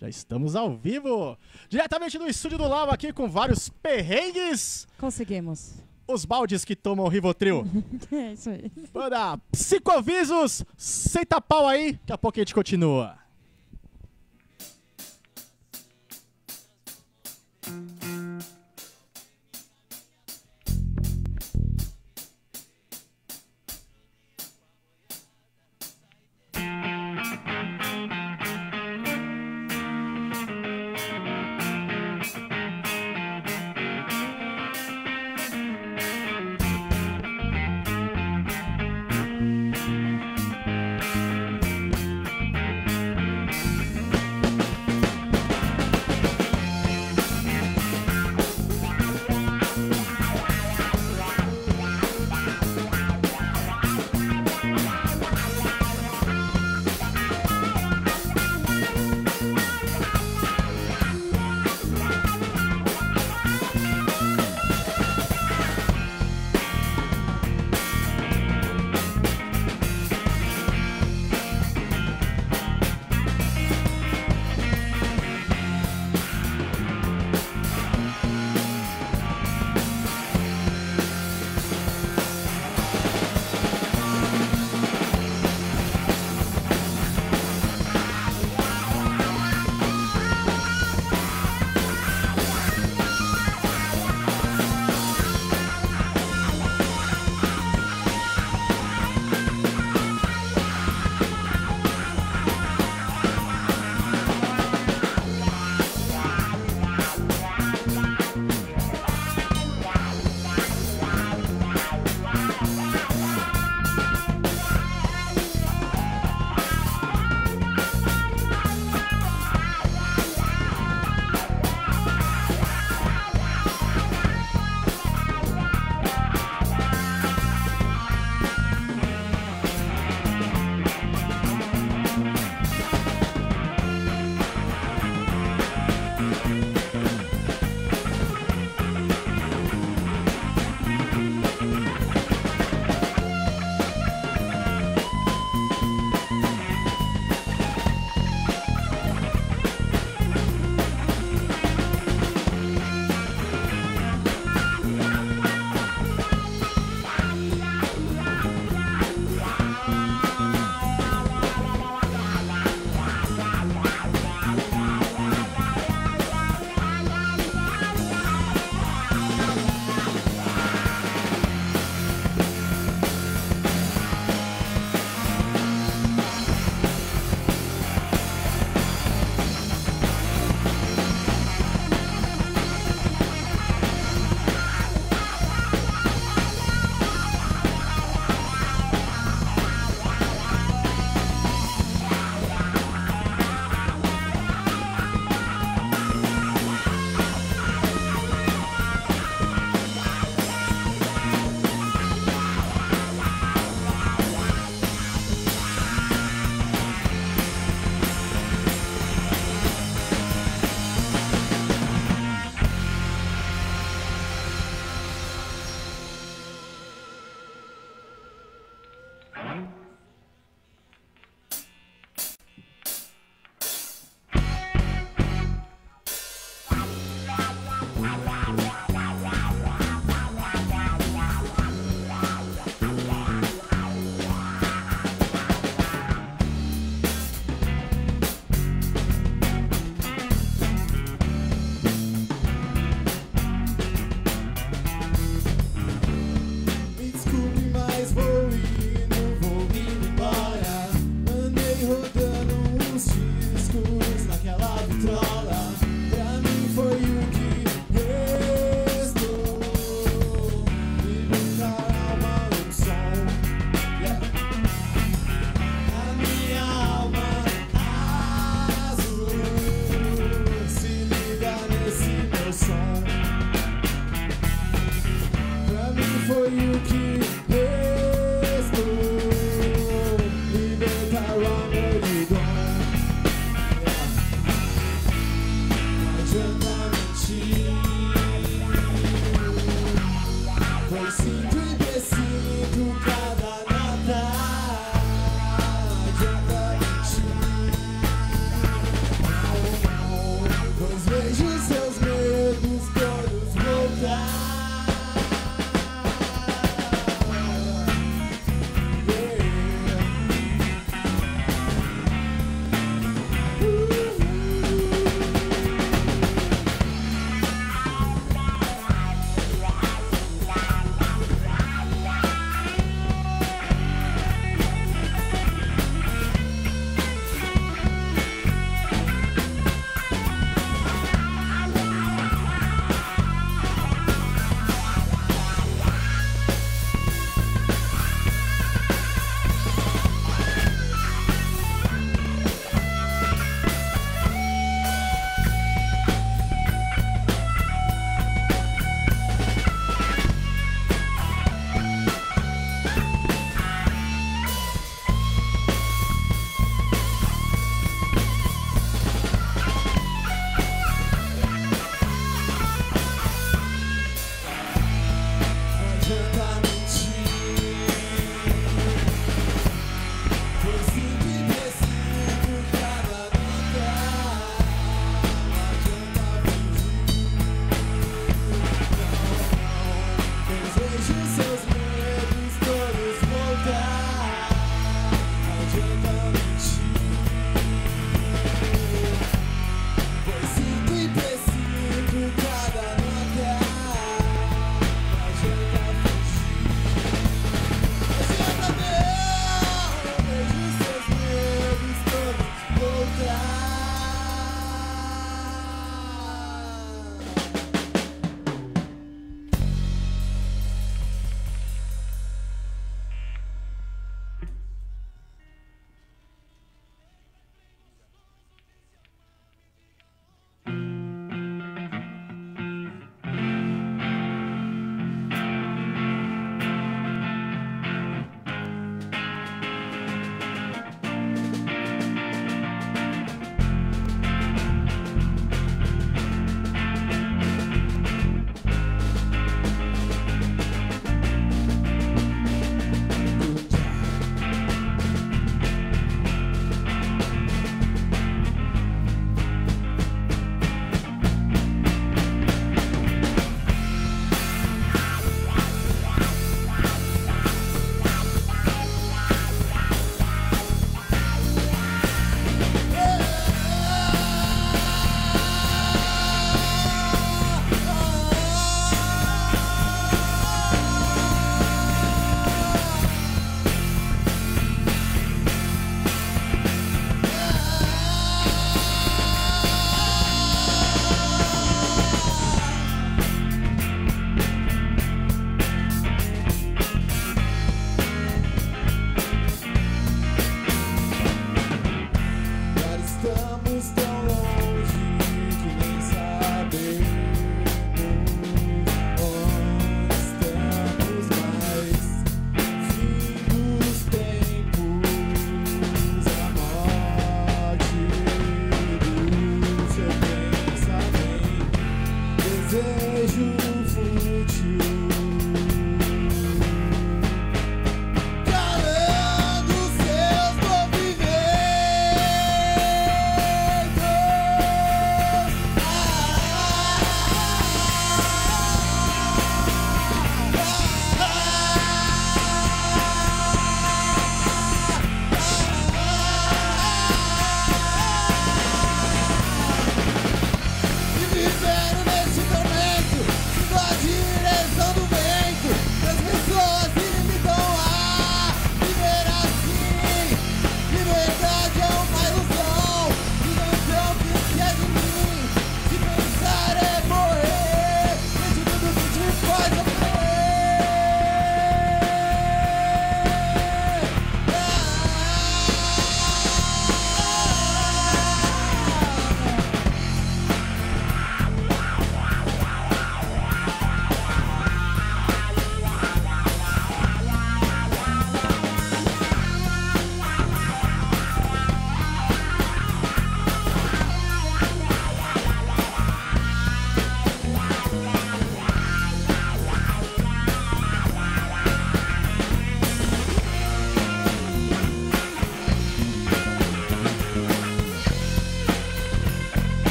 Já estamos ao vivo, diretamente do estúdio do Lava aqui com vários perrengues. Conseguimos. Os baldes que tomam Rivotril. É isso aí. Banda Psicoavisos, senta pau aí, daqui a pouco a gente continua.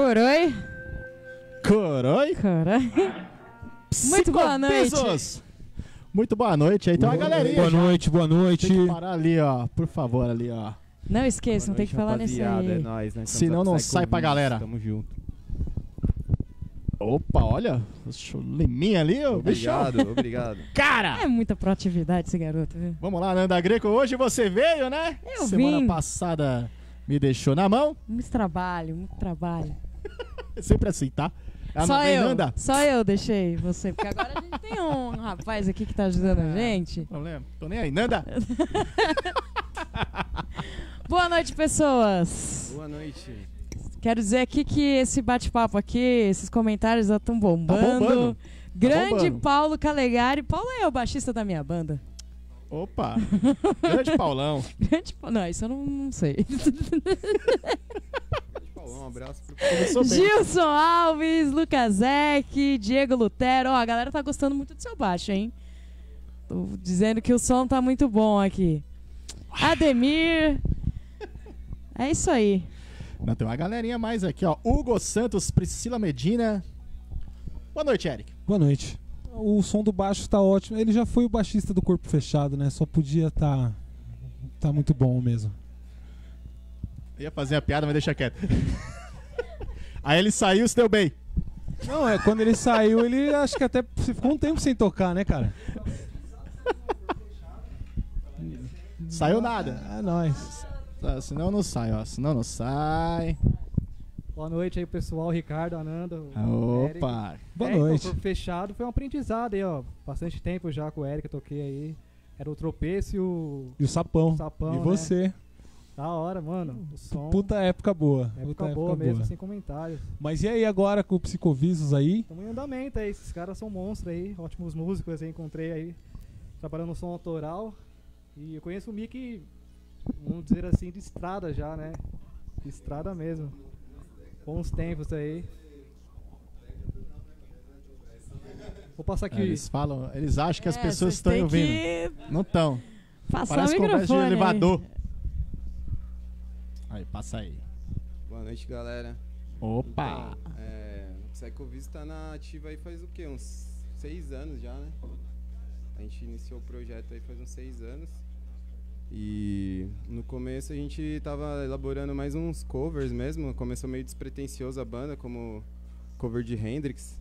Coroi. Coroi! Coroi. Muito boa noite. Muito boa noite. Aí tem uma galerinha. Boa já. noite, boa noite. Tem que parar ali, ó. Por favor, ali, ó. Não esqueçam, tem que falar nesse aí. É nóis, né? Senão não sai pra galera. Tamo junto. Opa, olha. O Liminha ali, ó. bichão. Obrigado, obrigado. Cara! É muita proatividade esse garoto, viu? Vamos lá, Nanda Greco. Hoje você veio, né? Eu Semana vim. passada me deixou na mão. Muito trabalho, muito trabalho. É sempre assim, tá? Ela só não eu, só eu deixei você, porque agora a gente tem um rapaz aqui que tá ajudando a gente. Problema. Tô nem aí. Nanda! Boa noite, pessoas. Boa noite. Quero dizer aqui que esse bate-papo aqui, esses comentários já estão bombando. Tá bombando. Grande bombando. Paulo Calegari. Paulo é o baixista da minha banda. Opa! Grande Paulão. Grande Pa- Não, isso eu não, não sei. Um abraço pro. Gilson Alves, Lucas Eck, Diego Lutero. Ó, a galera tá gostando muito do seu baixo, hein? Tô dizendo que o som tá muito bom aqui. Ademir. É isso aí. Não, tem uma galerinha mais aqui, ó. Hugo Santos, Priscila Medina. Boa noite, Eric. Boa noite. O som do baixo tá ótimo. Ele já foi o baixista do Corpo Fechado, né? Só podia tá tá muito bom mesmo. Eu ia fazer a piada, mas deixa quieto. Aí ele saiu, se deu bem. Não, é quando ele saiu, ele acho que até ficou um tempo sem tocar, né, cara? Saiu nada. É nóis. Ah, Senão não sai, ó. Senão não sai. Boa noite aí, pessoal. Ricardo, Ananda. o Eric. Opa! Boa É, então, noite. Corpo fechado foi um aprendizado aí, ó. Bastante tempo já com o Eric, eu toquei aí. Era o tropeço e o E o Sapão. sapão. e né? você. Da hora, mano. O som. Puta época boa. época Puta boa mesmo, sem comentários. Mas e aí agora com o Psicovisos aí? Estamos em andamento aí. Esses caras são monstros aí. Ótimos músicos aí, encontrei aí. Trabalhando no som autoral. E eu conheço o Mickey, vamos dizer assim, de estrada já, né? De estrada mesmo. Bons tempos aí. Vou passar aqui. Eles falam, eles acham que as É, pessoas vocês estão ouvindo. que Não estão. passar Parece o conversa de microfone. aí. Aí, passa aí. Boa noite, galera. Opa! Então, é, o Psychovis tá na ativa aí faz o quê? Uns seis anos já, né? A gente iniciou o projeto aí faz uns seis anos. E no começo a gente tava elaborando mais uns covers mesmo. Começou meio despretensioso a banda, como cover de Hendrix.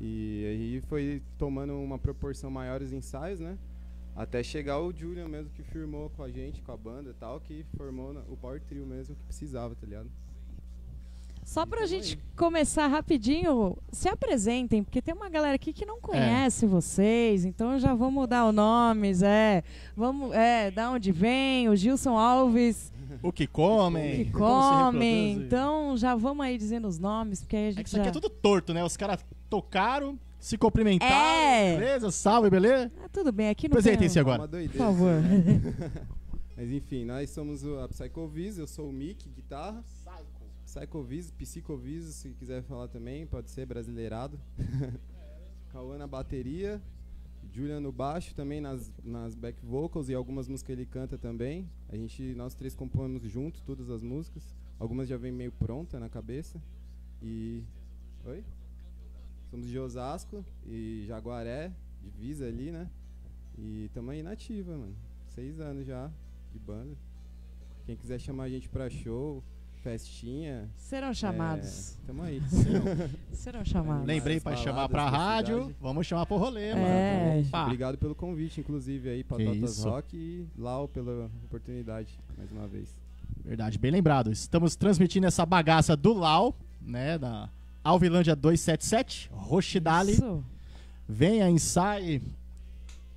E aí foi tomando uma proporção maior os ensaios, né? Até chegar o Julian mesmo que firmou com a gente, com a banda e tal, que formou na- o power trio mesmo que precisava, tá ligado? Só pra gente começar rapidinho, se apresentem, porque tem uma galera aqui que não conhece vocês, então já vamos mudar os nomes, é. Vamos, é, da onde vem, o Gilson Alves, O que comem? que como se comem. Então já vamos aí dizendo os nomes, porque aí a É gente que isso aqui já... é tudo torto, né? Os caras tocaram, se cumprimentaram, É. beleza? Salve, beleza? Ah, tudo bem, aqui não Apresentem-se tem... agora. Uma Por doideira. favor. Mas enfim, nós somos o- a Psychovis, eu sou o Mick, guitarra. Psychovis, Psicovis, se quiser falar também, pode ser brasileirado. Cauã na bateria, Julian no baixo também nas, nas back vocals e algumas músicas ele canta também. A gente, nós três compomos junto todas as músicas. Algumas já vem meio pronta na cabeça. E. Oi? Somos de Osasco e Jaguaré, divisa ali, né? E tamo aí na ativa, mano. Seis anos já de banda. Quem quiser chamar a gente pra show, festinha. Serão chamados. É, tamo aí. Serão chamados. Lembrei baladas chamar pra rádio, cidade. vamos chamar pro rolê, É. mano. Obrigado pelo convite, inclusive, aí, pra Que Totas. Rock e Lau pela oportunidade, mais uma vez. Verdade, bem lembrado. Estamos transmitindo essa bagaça do Lau, né, da Alvilândia 277, Rochidale. Isso. Venha, ensaie,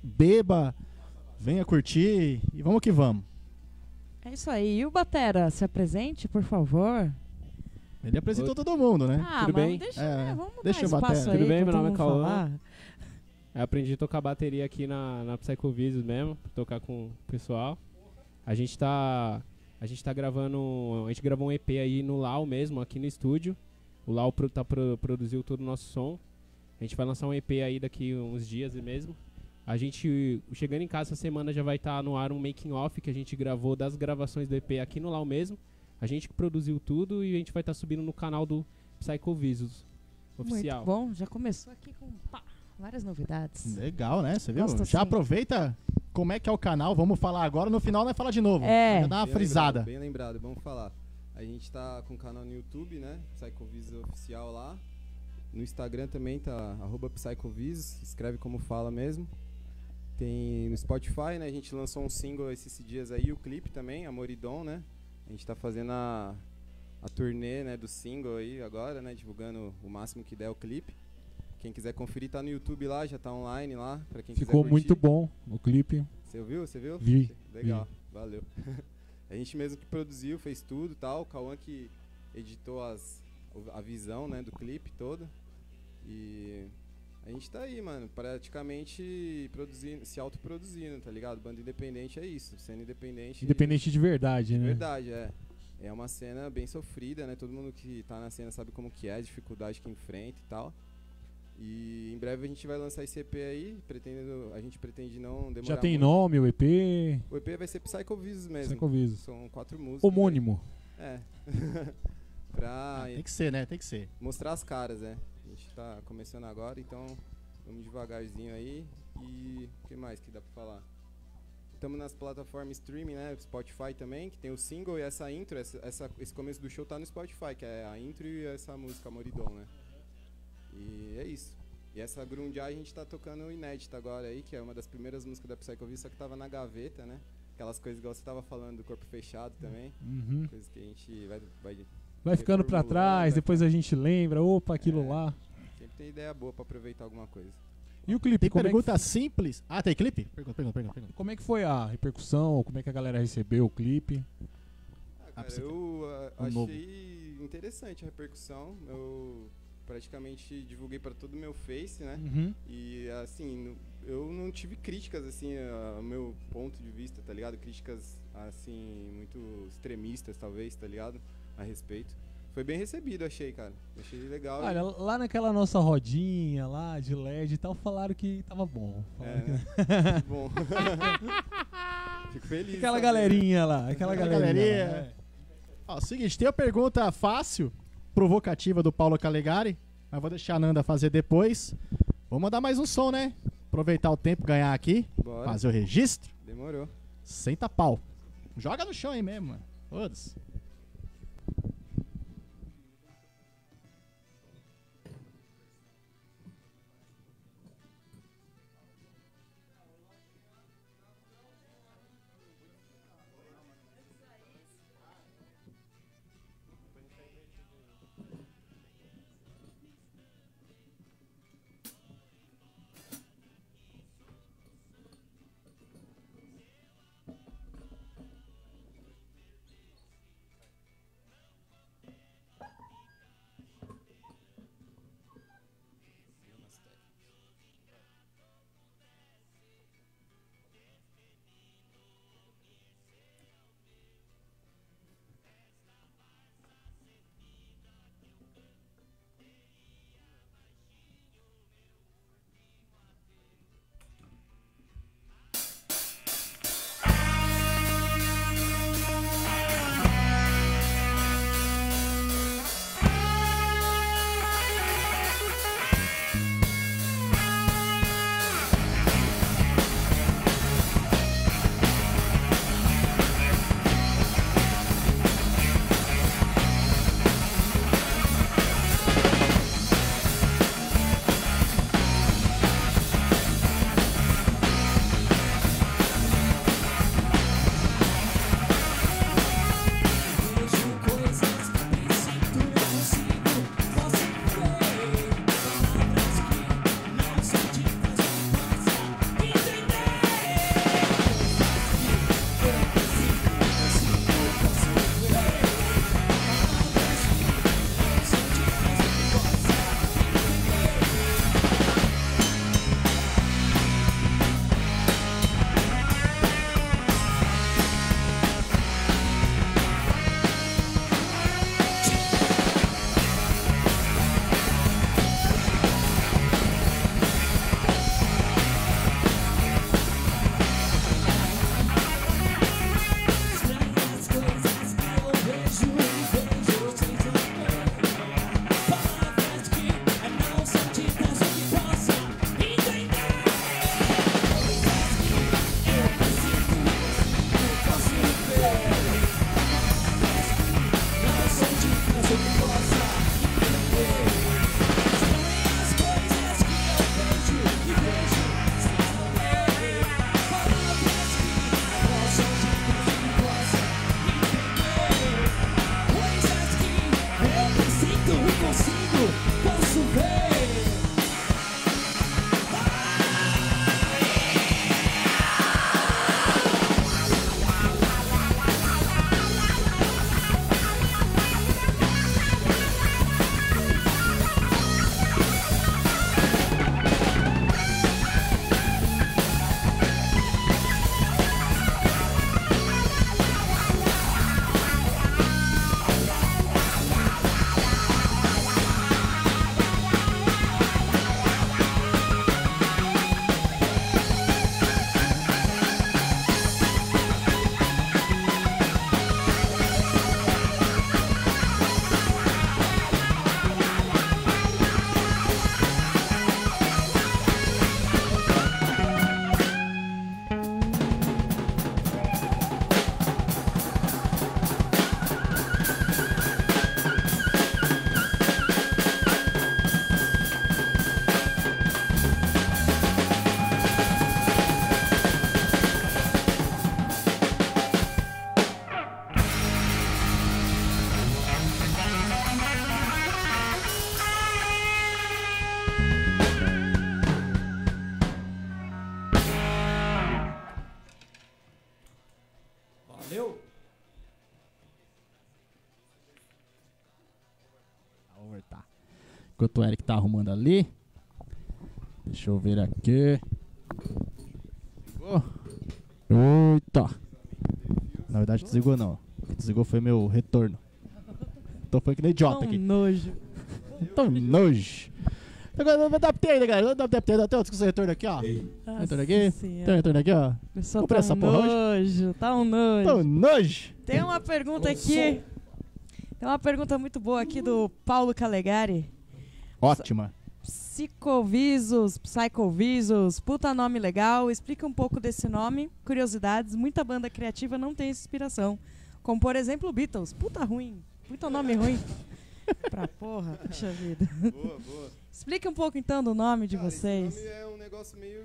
beba, venha curtir e vamos que vamos. É isso aí. E o Batera, se apresente, por favor. Ele apresentou todo mundo, né? Ah, Tudo bem? deixa, É, vamos deixa dar eu bater. Tudo bem? Meu nome é Cauã. aprendi a tocar bateria aqui na, na Psychovisos mesmo, tocar com o pessoal. A gente tá. A gente tá gravando. A gente gravou um EP aí no Lau mesmo, aqui no estúdio. O Lau pro, tá, pro- produziu todo o nosso som. A gente vai lançar um EP aí daqui uns dias mesmo. A gente, chegando em casa essa semana, já vai estar no ar um making off que a gente gravou das gravações do EP aqui no Lau mesmo. A gente que produziu tudo e a gente vai estar subindo no canal do Psycho Visus oficial. Muito bom, já começou aqui com pá, várias novidades. Legal, né? Você viu? Gosto Já assim. aproveita como é que é o canal. Vamos falar agora. No final, nós falar de novo. É. Já dá uma Bem frisada. Lembrado, bem lembrado, vamos falar. A gente tá com o canal no YouTube, né? Psychovis Oficial lá. No Instagram também tá arroba Psychovis, escreve como fala mesmo. Tem no Spotify, né? A gente lançou um single esses dias aí, o clipe também, Amoridon, né? A gente tá fazendo a, a turnê né, do single aí agora, né? Divulgando o máximo que der o clipe. Quem quiser conferir tá no YouTube lá, já tá online lá, pra quem Ficou muito bom o clipe. Você viu? Você viu? Vi, Legal, valeu. a gente mesmo que produziu, fez tudo e tal. O Cauã que editou as, a visão né, do clipe todo. E a gente tá aí, mano, praticamente produzindo, se autoproduzindo, tá ligado? Banda independente é isso, sendo independente. Independente de verdade, né? Verdade, é. É uma cena bem sofrida, né? Todo mundo que tá na cena sabe como que é, a dificuldade que enfrenta e tal. E em breve a gente vai lançar esse EP aí, pretendendo, a gente pretende não demorar Já tem muito. nome, o EP, O EP vai ser Psycho Visus mesmo. Psychovisus. São quatro músicas. Homônimo. É. pra Ah, tem que ser, né? Tem que ser. mostrar as caras, né? A gente tá começando agora, então vamos devagarzinho aí. E o que mais que dá pra falar? Estamos nas plataformas streaming, né? Spotify também, que tem o single e essa intro. Essa, essa- esse começo do show tá no Spotify, que é a intro e essa música Moridon, né? E é isso. E essa Grundia a gente tá tocando inédita agora aí, que é uma das primeiras músicas da Psycho Visus, só que tava na gaveta, né? Aquelas coisas igual você tava falando do corpo fechado também. Uhum. Coisas que a gente vai, vai Vai ficando pra Reformulando, trás, depois a gente lembra, opa, aquilo É. lá. sempre tem ideia boa pra aproveitar alguma coisa. E o clipe, Tem como é, que, pergunta simples. Ah, tem clipe? Pergunta, pergunta, pergunta. pergunta. como é que foi a repercussão? Como é que a galera recebeu o clipe? Ah, Ah, cara, você eu ah, Um achei novo. interessante a repercussão. Eu praticamente divulguei para todo o meu Face, né? Uhum. E assim, eu não tive críticas assim ao meu ponto de vista, tá ligado? Críticas assim muito extremistas, talvez, tá ligado? A respeito. Foi bem recebido, achei, cara. Achei legal. Olha, lá naquela nossa rodinha lá de LED e tal, falaram que tava bom. é, Falaram que- né? bom. Fico feliz. Aquela sabe? galerinha lá, aquela Aquela galerinha. galerinha. lá, é. Ó, seguinte, tem a pergunta fácil, provocativa do Paulo Calegari, mas vou deixar a Nanda fazer depois. Vou mandar mais um som, né? Aproveitar o tempo, ganhar aqui, Bora. fazer o registro. Demorou. Senta pau. Joga no chão aí mesmo, mano. Foda-se. Enquanto o Eric tá arrumando ali. Deixa eu ver aqui. Desligou? Eita. Na verdade, desligou não. O que desligou foi meu retorno. Então foi que nem idiota Tão aqui. nojo. Tão nojo. Agora eu adaptei ainda, galera. Eu adaptei. Tem outro retorno aqui, ó. Nossa Retorno aqui. Tem retorno aqui, ó. Pessoal, Comprei tá essa um porra hoje. nojo, tá um nojo. Tão nojo. Tem uma pergunta aqui. Tem uma pergunta muito boa aqui do Paulo Calegari. Ótima. Psicovisos, Psychovisos, puta nome legal. Explica um pouco desse nome. Curiosidades, muita banda criativa não tem essa inspiração. Como, por exemplo, Beatles. Puta ruim. Puta nome ruim. pra porra, puxa vida. Boa, boa. Explica um pouco então do nome de Cara, vocês. Esse nome é um negócio meio.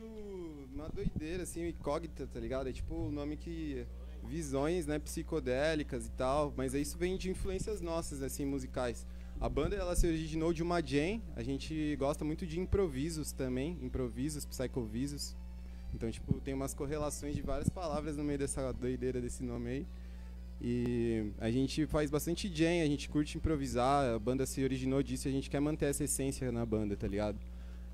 uma doideira, assim, incógnita, tá ligado? É tipo um nome que. visões, né, psicodélicas e tal, mas isso vem de influências nossas, assim, musicais. A banda ela se originou de uma jam, a gente gosta muito de improvisos também, improvisos, psychovisos. Então, tipo, tem umas correlações de várias palavras no meio dessa doideira desse nome aí. E a gente faz bastante jam, a gente curte improvisar, a banda se originou disso a gente quer manter essa essência na banda, tá ligado?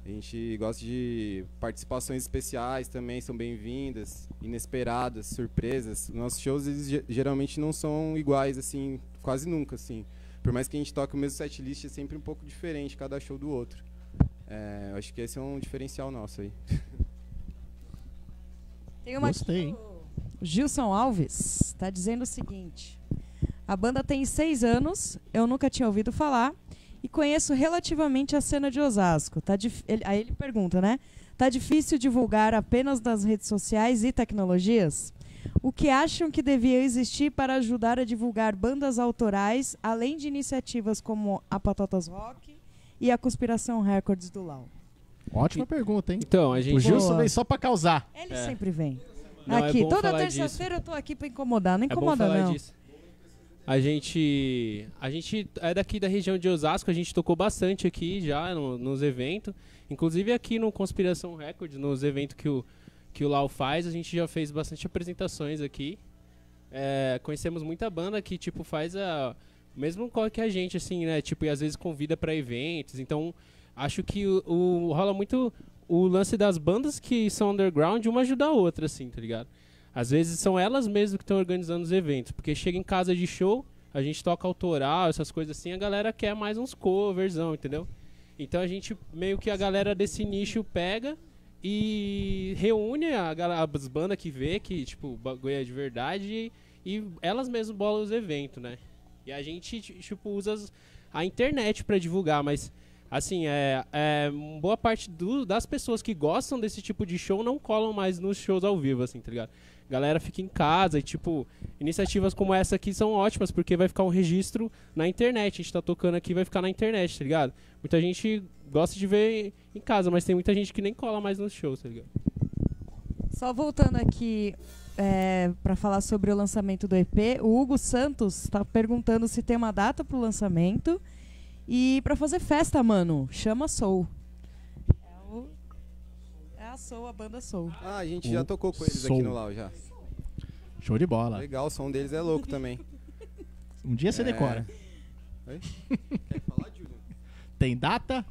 A gente gosta de participações especiais também, são bem-vindas, inesperadas, surpresas. Nossos shows eles ge- geralmente não são iguais assim, quase nunca assim. Por mais que a gente toque o mesmo setlist, é sempre um pouco diferente cada show do outro. É, acho que esse é um diferencial nosso aí. Tem uma aqui Gostei, hein? do Gilson Alves está dizendo o seguinte: A banda tem seis anos, eu nunca tinha ouvido falar e conheço relativamente a cena de Osasco. Tá dif- ele- aí ele pergunta, né? Tá difícil divulgar apenas nas redes sociais e tecnologias? O que acham que devia existir para ajudar a divulgar bandas autorais, além de iniciativas como a Patotas Rock e a Conspiração Records do Lau? Ótima pergunta, hein? Então, a gente. O Gilson veio só pra causar. Ele É. sempre vem. Não, é aqui, bom toda terça-feira eu tô aqui pra incomodar. Não É incomoda, falar não. disso. A gente, a gente é daqui da região de Osasco, a gente tocou bastante aqui já no- nos eventos. Inclusive aqui no Conspiração Records, nos eventos que o, que o Lau faz, a gente já fez bastante apresentações aqui. É, conhecemos muita banda que, tipo, faz a... Mesmo que a gente, assim, né? Tipo, e às vezes convida pra eventos. Então, acho que o, o- rola muito o lance das bandas que são underground, uma ajuda a outra, assim, tá ligado? Às vezes são elas mesmas que estão organizando os eventos, porque chega em casa de show, a gente toca autoral, essas coisas assim, a galera quer mais uns coversão, entendeu? Então a gente meio que a galera desse nicho pega e reúne a, gal- as bandas que vê que tipo o bagulho é de verdade e, elas mesmas bolam os eventos, né? E a gente ti- tipo usa a internet pra divulgar, mas assim, é, é boa parte do- das pessoas que gostam desse tipo de show não colam mais nos shows ao vivo, assim, tá ligado? Galera fica em casa e, tipo, iniciativas como essa aqui são ótimas porque vai ficar um registro na internet. A gente tá tocando aqui vai ficar na internet, tá ligado? Muita gente gosta de ver em casa, mas tem muita gente que nem cola mais nos shows, tá ligado? Só voltando aqui é, para falar sobre o lançamento do EP, o Hugo Santos tá perguntando se tem uma data pro lançamento. E pra fazer festa, mano, chama Soul. É a Soul, a banda Soul. Ah, a gente O já tocou com eles som. aqui no Lau já. Show de bola. Legal, o som deles é louco também. Um dia você É. decora. Quer falar, Júlio? Tem data?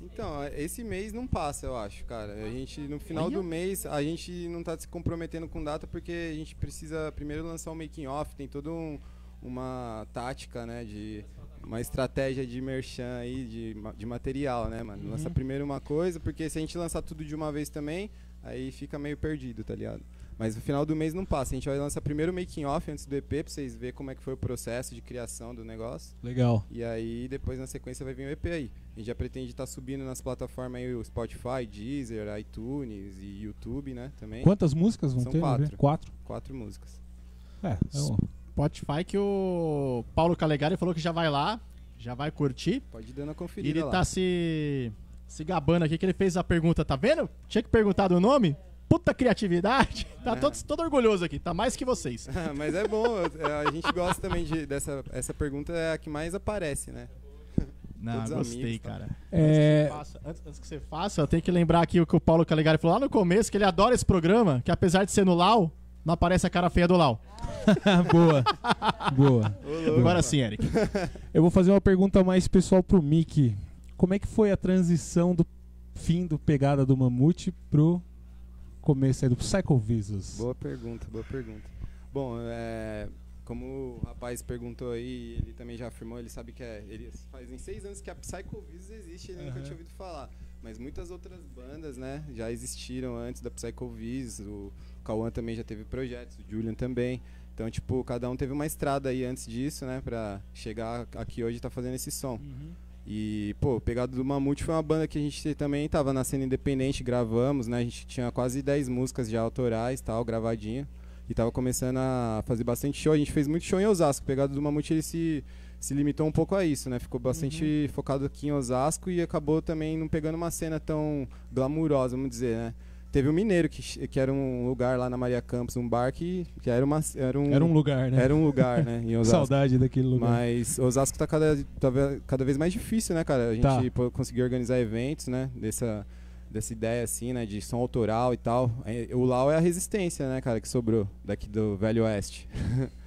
Então, esse mês não passa, eu acho, cara. A gente, no final Olha. do mês, a gente não tá se comprometendo com data porque a gente precisa primeiro lançar o making off, tem toda um, uma tática, né, de uma estratégia de merchan aí, de, de material, né, mano? Uhum. Lança primeiro uma coisa, porque se a gente lançar tudo de uma vez também, aí fica meio perdido, tá ligado? Mas no final do mês não passa. A gente vai lançar primeiro o making off antes do EP pra vocês verem como é que foi o processo de criação do negócio. Legal. E aí, depois na sequência vai vir o EP aí. A gente já pretende estar subindo nas plataformas aí o Spotify, Deezer, iTunes e YouTube, né? Também. Quantas músicas vão São ter? Ver? quatro. Quatro. Quatro músicas. É, é Spotify que o Paulo Calegari falou que já vai lá, já vai curtir. Pode ir dando a E conferida ele lá. tá se, se gabando aqui que ele fez a pergunta, tá vendo? Tinha que perguntar do nome. Puta criatividade. Tá É. todo, todo orgulhoso aqui, tá mais que vocês. Mas é bom, eu- a gente gosta também de, dessa essa pergunta, é a que mais aparece, né? Não, Todos gostei, amigos, tá? cara. É, Antes, que você faça, antes- antes que você faça, eu tenho que lembrar aqui o que o Paulo Calegari falou lá no começo, que ele adora esse programa, que apesar de ser no Lau, não aparece a cara feia do Lau. boa. Boa. Agora sim, Eric. Eu vou fazer uma pergunta mais pessoal pro Mickey. Como é que foi a transição do fim do Pegada do Mamute pro começo aí do Psycho Visus? Boa pergunta, boa pergunta. Bom, é, como o rapaz perguntou aí, ele também já afirmou, ele sabe que é. Ele fazem seis anos que a Psycho Visus existe, ele nunca Aham. tinha ouvido falar. Mas muitas outras bandas, né, já existiram antes da Psycho Visus. O Cauã também já teve projetos, o Julian também. Então, tipo, cada um teve uma estrada aí antes disso, né, pra chegar aqui hoje e tá fazendo esse som. E, pô, Pegado do Mamute foi uma banda que a gente também tava na cena independente, gravamos, né? A gente tinha quase 10 músicas já autorais, tal, gravadinho. E tava começando a fazer bastante show. A gente fez muito show em Osasco. O Pegado do Mamute, ele se, se limitou um pouco a isso, né? Ficou bastante focado aqui em Osasco e acabou também não pegando uma cena tão glamurosa, vamos dizer, né? Teve o Mineiro, que, que era um lugar lá na Maria Campos, um bar que, que era, uma, era, um, Era um lugar, né? era um lugar, né? Saudade daquele lugar. Mas Osasco tá cada, tá cada vez mais difícil, né, cara? A gente Tá. conseguir organizar eventos, né? Dessa, dessa ideia, assim, né? De som autoral e tal. É, O Lau é a resistência, né, cara, que sobrou daqui do Velho Oeste.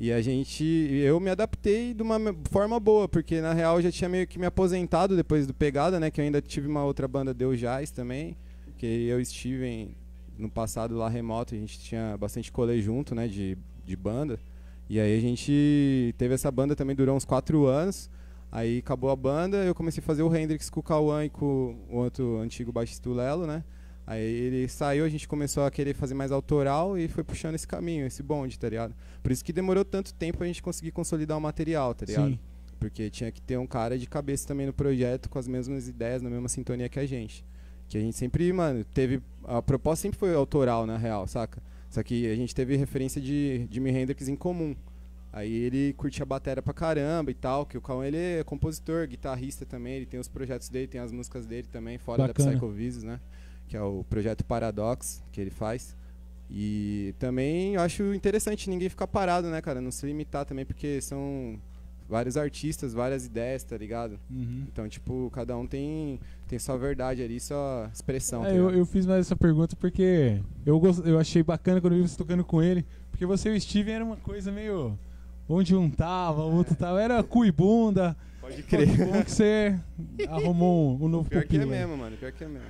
e a gente... Eu me adaptei de uma forma boa, porque na real eu já tinha meio que me aposentado depois do Pegada, né? Que eu ainda tive uma outra banda, Deu Jazz, também. Que eu estive em, no passado lá remoto, a gente tinha bastante colê junto, né? De, de banda. E aí a gente teve essa banda também, durou uns quatro anos. Aí acabou a banda, eu comecei a fazer o Hendrix com o Cauã e com o outro antigo baixista Lelo, né? Aí ele saiu, a gente começou a querer fazer mais autoral e foi puxando esse caminho, esse bonde, tá ligado? Por isso que demorou tanto tempo pra gente conseguir consolidar o material, tá ligado? Sim. Porque tinha que ter um cara de cabeça também no projeto com as mesmas ideias, na mesma sintonia que a gente. Que a gente sempre, mano, teve. A proposta sempre foi autoral, na real, saca? Só que a gente teve referência de Jimi Hendrix em comum. Aí ele curtia a bateria pra caramba e tal, que o Cauã ele é compositor, guitarrista também, ele tem os projetos dele, tem as músicas dele também, fora Bacana. da Psycho Visus, né? Que é o projeto Paradox que ele faz. E também eu acho interessante ninguém ficar parado, né, cara? Não se limitar também, porque são vários artistas, várias ideias, tá ligado? Uhum. Então, tipo, cada um tem, tem sua verdade ali, sua expressão. tá É, eu, ligado? eu fiz mais essa pergunta porque eu, gost- eu achei bacana quando eu vi você tocando com ele, porque você e o Steven era uma coisa meio. Onde um tava, o outro tava. Era cu e bunda. Pode Pô, que bom que você arrumou um, um novo Pior que é mesmo, mano. Pior que é mesmo.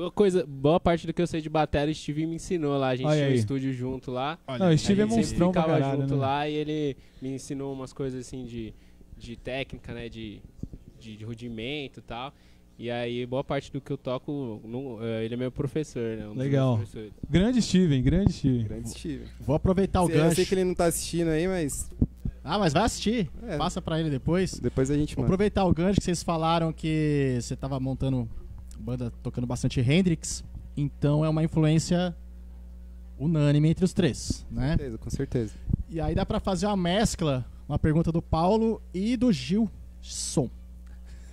Boa coisa, boa parte do que eu sei de bateria, o Steve me ensinou lá. A gente Olha tinha um estúdio junto lá. Não, o Steve é a gente sempre monstrão pra ficava caralho, junto né? lá e ele me ensinou umas coisas assim de, de técnica, né? De, de, de rudimento e tal. E aí, boa parte do que eu toco, não- eh, ele é meu professor, né? um Legal. professores. Grande Steven, grande Steven. Grande Steve. Vou aproveitar o Sei- eu gancho. sei que ele não tá assistindo aí, mas Ah, mas vai assistir. É. Passa pra ele depois. depois a gente Vou manda. aproveitar o gancho que vocês falaram que você tava montando banda tocando bastante Hendrix. Então é uma influência unânime entre os três, Com né? certeza, com certeza. E aí dá pra fazer uma mescla, uma pergunta do Paulo e do Gilson.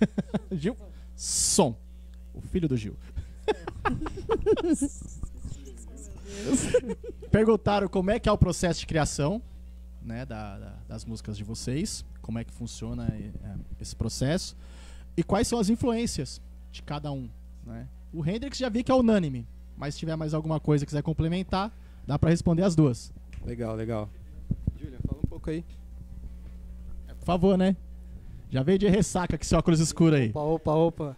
Gilson, o filho do Gil. Perguntaram como é que é o processo de criação né, da- da- das músicas de vocês, como é que funciona é, esse processo e quais são as influências de cada um. Né? O Hendrix já vi que é unânime, mas se tiver mais alguma coisa que quiser complementar, dá pra responder as duas. Legal, legal. Julian, fala um pouco aí. Por favor, né? Já veio de ressaca com esse óculos escuro aí. Opa, opa, opa.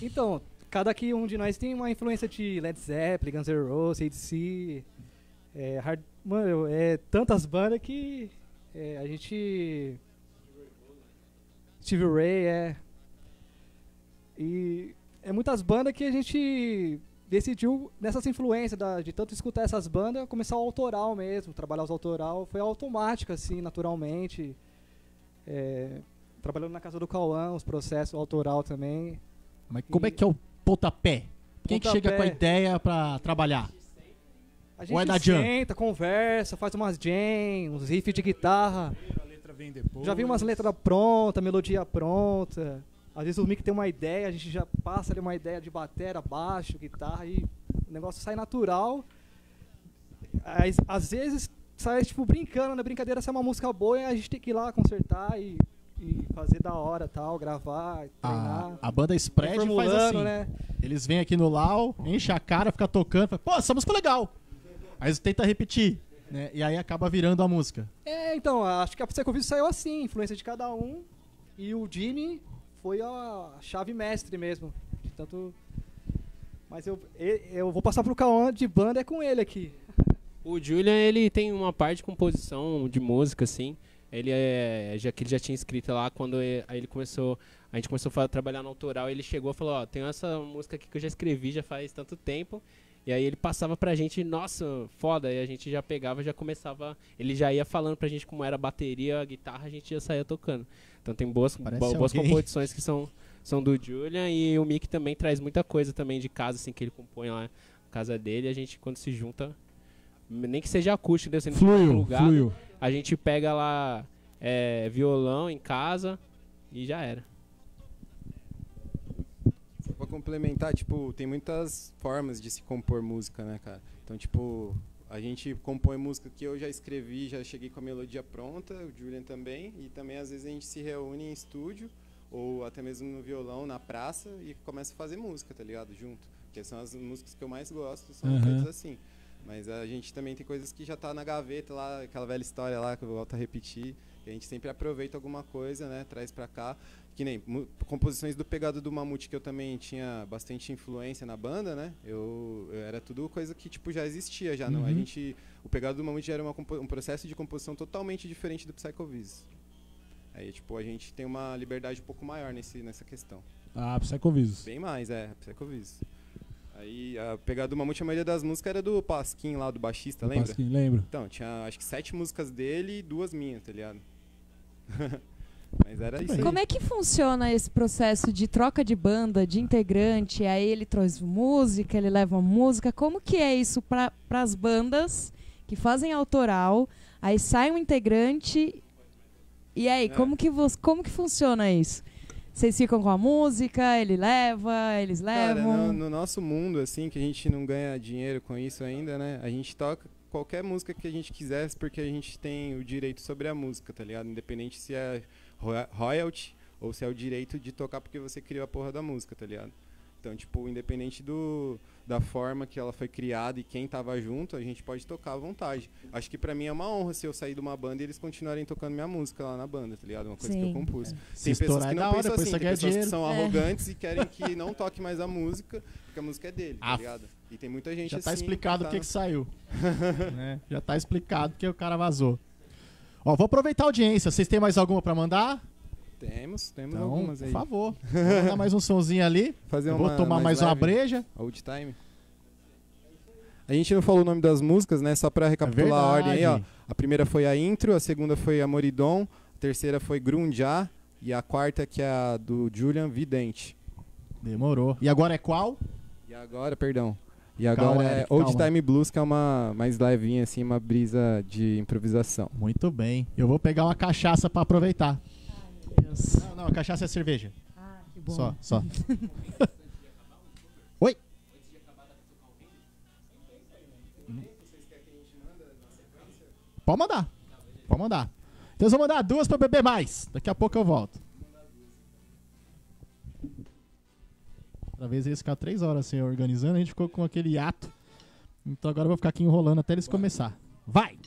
Então, cada que um de nós tem uma influência de Led Zeppelin, Guns N' Roses, ADC, é, hard, mano, é tantas bandas que é, a gente... Steve Ray, é... E é muitas bandas que a gente decidiu, nessas influências da- de tanto escutar essas bandas, começar o autoral mesmo, trabalhar os autoral. Foi automático, assim, naturalmente. É, trabalhando na casa do Cauã, os processos autoral também. Mas como é que é o pontapé? Quem que chega com a ideia pra trabalhar? A Ou gente é da jam? senta, conversa, faz umas jam, uns riffs de guitarra. A letra vem depois. Já vi umas letras prontas, melodia pronta. Às vezes o Mick tem uma ideia, a gente já passa ali uma ideia de batera, baixo, guitarra e o negócio sai natural. Às, às vezes sai tipo brincando, né? Brincadeira se é uma música boa, a gente tem que ir lá consertar e, e fazer da hora tal, gravar, A, treinar. a banda Spread faz assim. né? Eles vêm aqui no Lau, enche a cara, fica tocando, fala, pô, essa música é legal. Aí você tenta repetir, né? E aí acaba virando a música. É, então, acho que a Psychovis saiu assim, influência de cada um. E o Jimmy foi a chave mestre mesmo. De tanto. Mas eu, eu vou passar pro Cauã de banda é com ele aqui. O Julian, ele tem uma parte de composição de música, assim. Ele é. Já que ele já tinha escrito lá, quando e- aí ele começou. A gente começou a trabalhar no autoral, ele chegou e falou, ó, tem essa música aqui que eu já escrevi já faz tanto tempo. E aí ele passava pra gente, nossa, foda, e a gente já pegava, já começava. Ele já ia falando pra gente como era a bateria, a guitarra, a gente já saía tocando. Então tem boas, bo- boas composições que são, são do Julian e o Mick também traz muita coisa também de casa, assim, que ele compõe lá na casa dele. A gente, quando se junta, nem que seja acústico, Fluiu, plugado, fluiu. a gente pega lá é, violão em casa e já era. Complementar, tipo, tem muitas formas de se compor música, né, cara? Então, tipo, a gente compõe música que eu já escrevi, já cheguei com a melodia pronta, o Julian também, e também às vezes a gente se reúne em estúdio, ou até mesmo no violão, na praça, e começa a fazer música, tá ligado? Junto. Porque são as músicas que eu mais gosto, são Aham. todas assim. Mas a gente também tem coisas que já tá na gaveta lá, aquela velha história lá que eu volto a repetir. A gente sempre aproveita alguma coisa, né? Traz pra cá. Que nem composições do Pegado do Mamute, que eu também tinha bastante influência na banda, né? Eu, eu- era tudo coisa que tipo já existia já, não. A Uhum. gente, o Pegado do Mamute era uma um processo de composição totalmente diferente do Psychovis. Aí, tipo, a gente tem uma liberdade um pouco maior nesse, nessa questão. Ah, Psychovisus. Bem mais, é, Psychovis. Aí, a Pegada do Mamute, a maioria das músicas era do Pasquim lá, do baixista, lembra? Pasquim, lembro. Então, tinha acho que sete músicas dele e duas minhas, tá ligado? Mas era isso aí. Como é que funciona esse processo de troca de banda, de integrante? Aí ele traz música, ele leva música. Como que é isso para as bandas que fazem autoral? Aí sai um integrante. E aí, É. como, que como que funciona isso? Vocês ficam com a música, ele leva, eles Cara, levam. no, no nosso mundo, assim, que a gente não ganha dinheiro com isso ainda, né? A gente toca qualquer música que a gente quisesse porque a gente tem o direito sobre a música, tá ligado? Independente se é roya- royalty ou se é o direito de tocar porque você criou a porra da música, tá ligado? Então, tipo, independente do, da forma que ela foi criada e quem tava junto, a gente pode tocar à vontade. Acho que pra mim é uma honra se eu sair de uma banda e eles continuarem tocando minha música lá na banda, tá ligado? Uma coisa que Sim. eu compus. Se Tem pessoas que é não hora, pensam assim, você tem ganha pessoas que dinheiro. são É. arrogantes e querem que não toque mais a música, porque a música é dele, tá ligado? E tem muita gente Já assim. tá explicado o tá que, que saiu. né? Já tá explicado que o cara vazou. Ó, vou aproveitar a audiência. Vocês têm mais alguma pra mandar? Temos, temos Então, algumas por aí. favor. Vou mandar mais um sonzinho ali. Fazer uma vou tomar mais, uma leve, breja. Old time. A gente não falou o nome das músicas, né? Só pra recapitular a ordem aí, ó. É. A primeira foi a intro, a segunda foi a Moridon, a terceira foi Grunja e a quarta que é a do Julian Vidente. Demorou. E agora é qual? E agora, perdão. E Calma, agora é Eric, Old calma. Time Blues, que é uma mais levinha, assim, uma brisa de improvisação. Muito bem. Eu vou pegar uma cachaça pra aproveitar. Deus. Não, não, a cachaça é cerveja. Ah, que bom. Só, só. Oi? Pode mandar. Pode mandar. Então eu vou mandar duas pra beber mais. Daqui a pouco eu volto. Outra vez eles ficaram três horas assim organizando, a gente ficou com aquele hiato. Então agora eu vou ficar aqui enrolando até eles começar. Vai!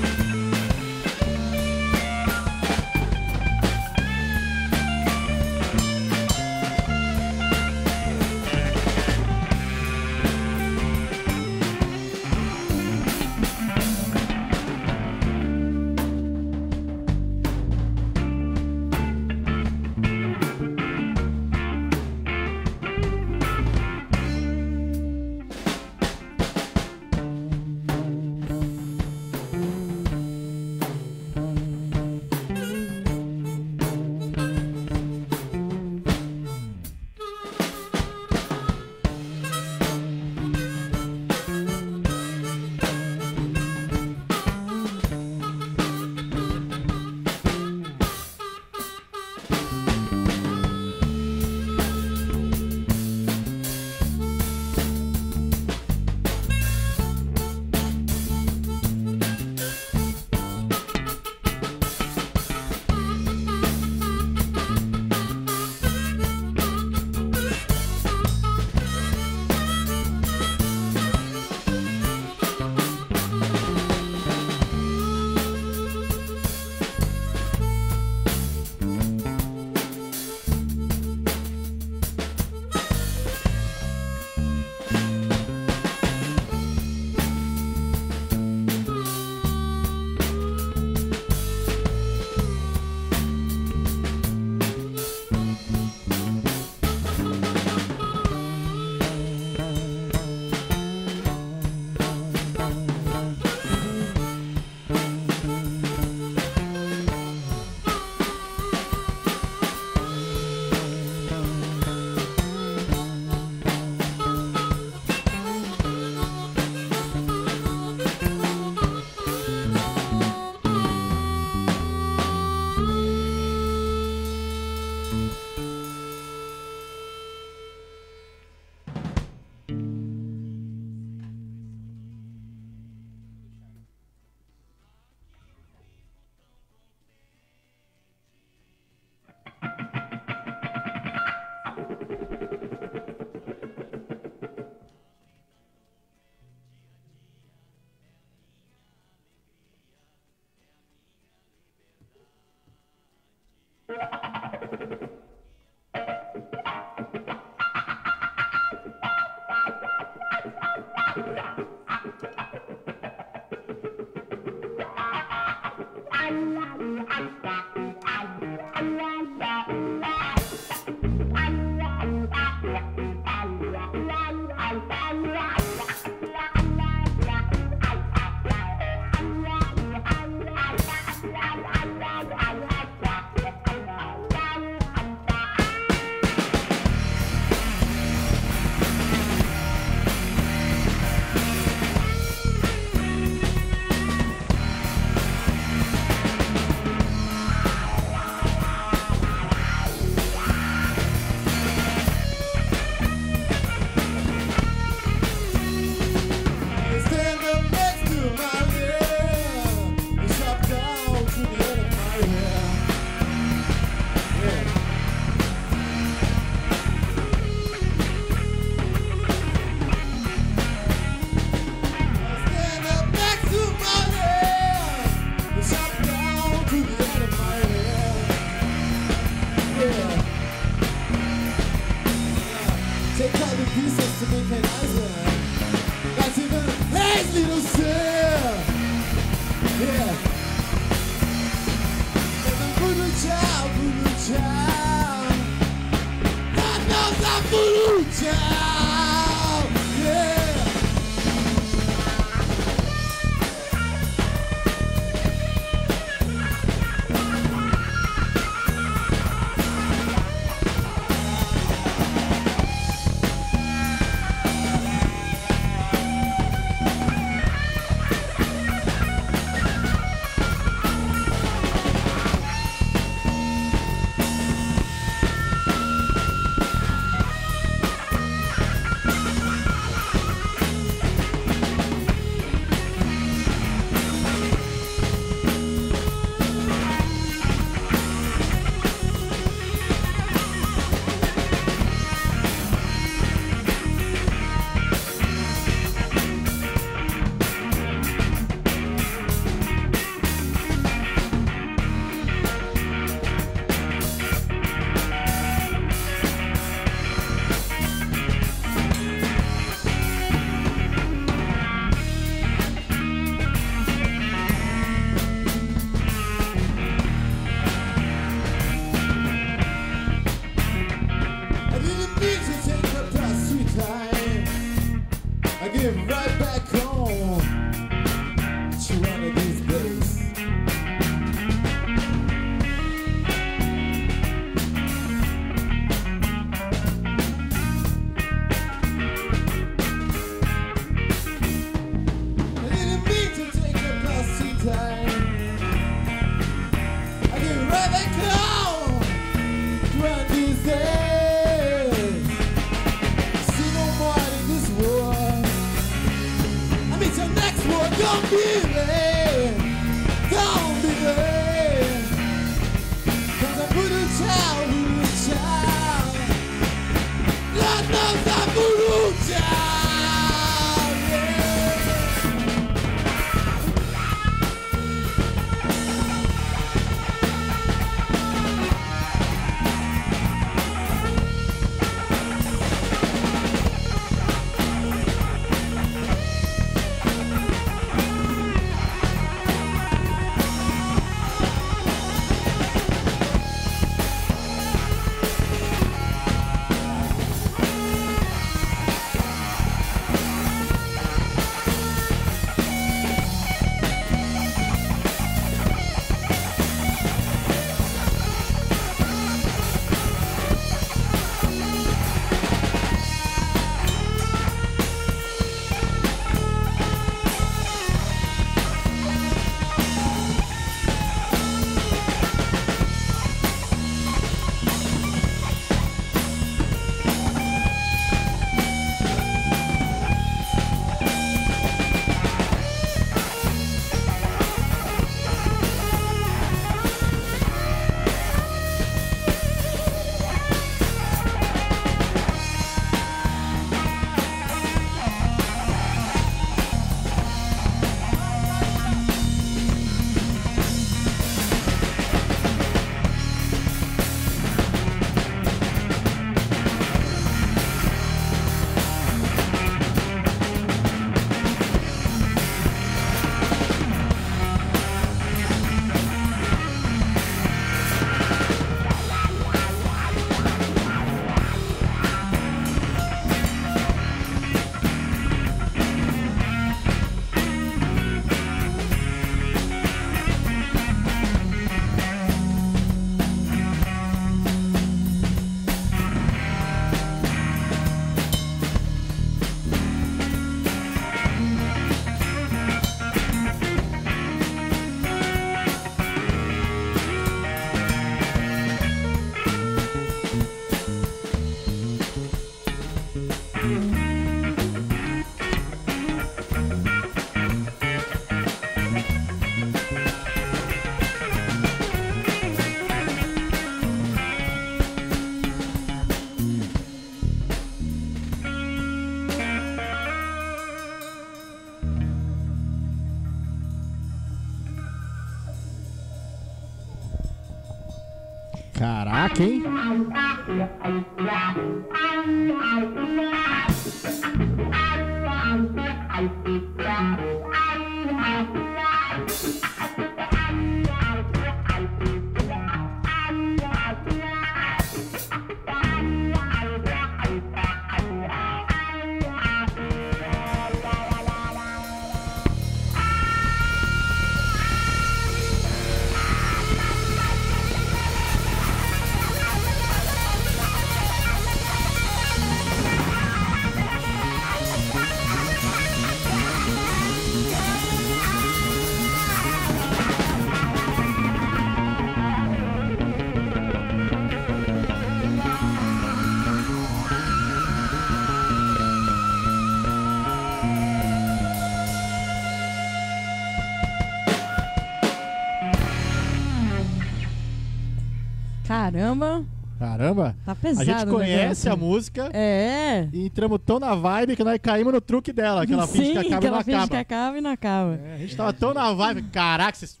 Caramba, Caramba. tá A pesado. gente o conhece a música É. e entramos tão na vibe que nós caímos no truque dela, que ela finge que acaba que e não ela finge que acaba. acaba e não acaba. É, a gente tava tão na vibe. Caraca, vocês.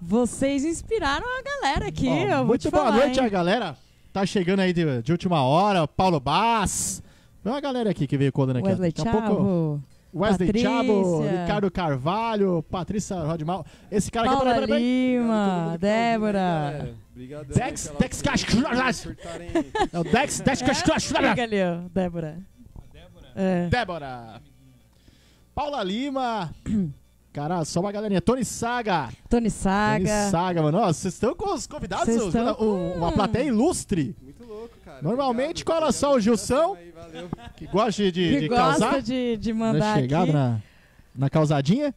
Vocês inspiraram a galera aqui, muito boa falar, noite, hein? a galera. Tá chegando aí de, de última hora, Paulo Bass. Tem uma galera aqui que veio colando aqui. Wesley Daqui a pouco, Chavo, Wesley Patrícia. Chabo, Ricardo Carvalho, Patrícia Rodmal. Esse cara aqui, Paula peraí, peraí. Lima, Débora. Obrigado. Dex- Dex Cash- É o Dex, Dex, Cash- Cash- ó, Débora. É. Débora. Paula Lima. Cara, só uma galerinha. Tony Saga. Tony Saga. Tony Saga, mano. Ó, Vocês estão com os convidados? Estão um- com- Uma plateia ilustre. Muito louco, cara. Normalmente, Obrigado, cola só o Gilson. Que gosta de, de, que de gosta causar. de, de mandar chegado aqui. na, na causadinha.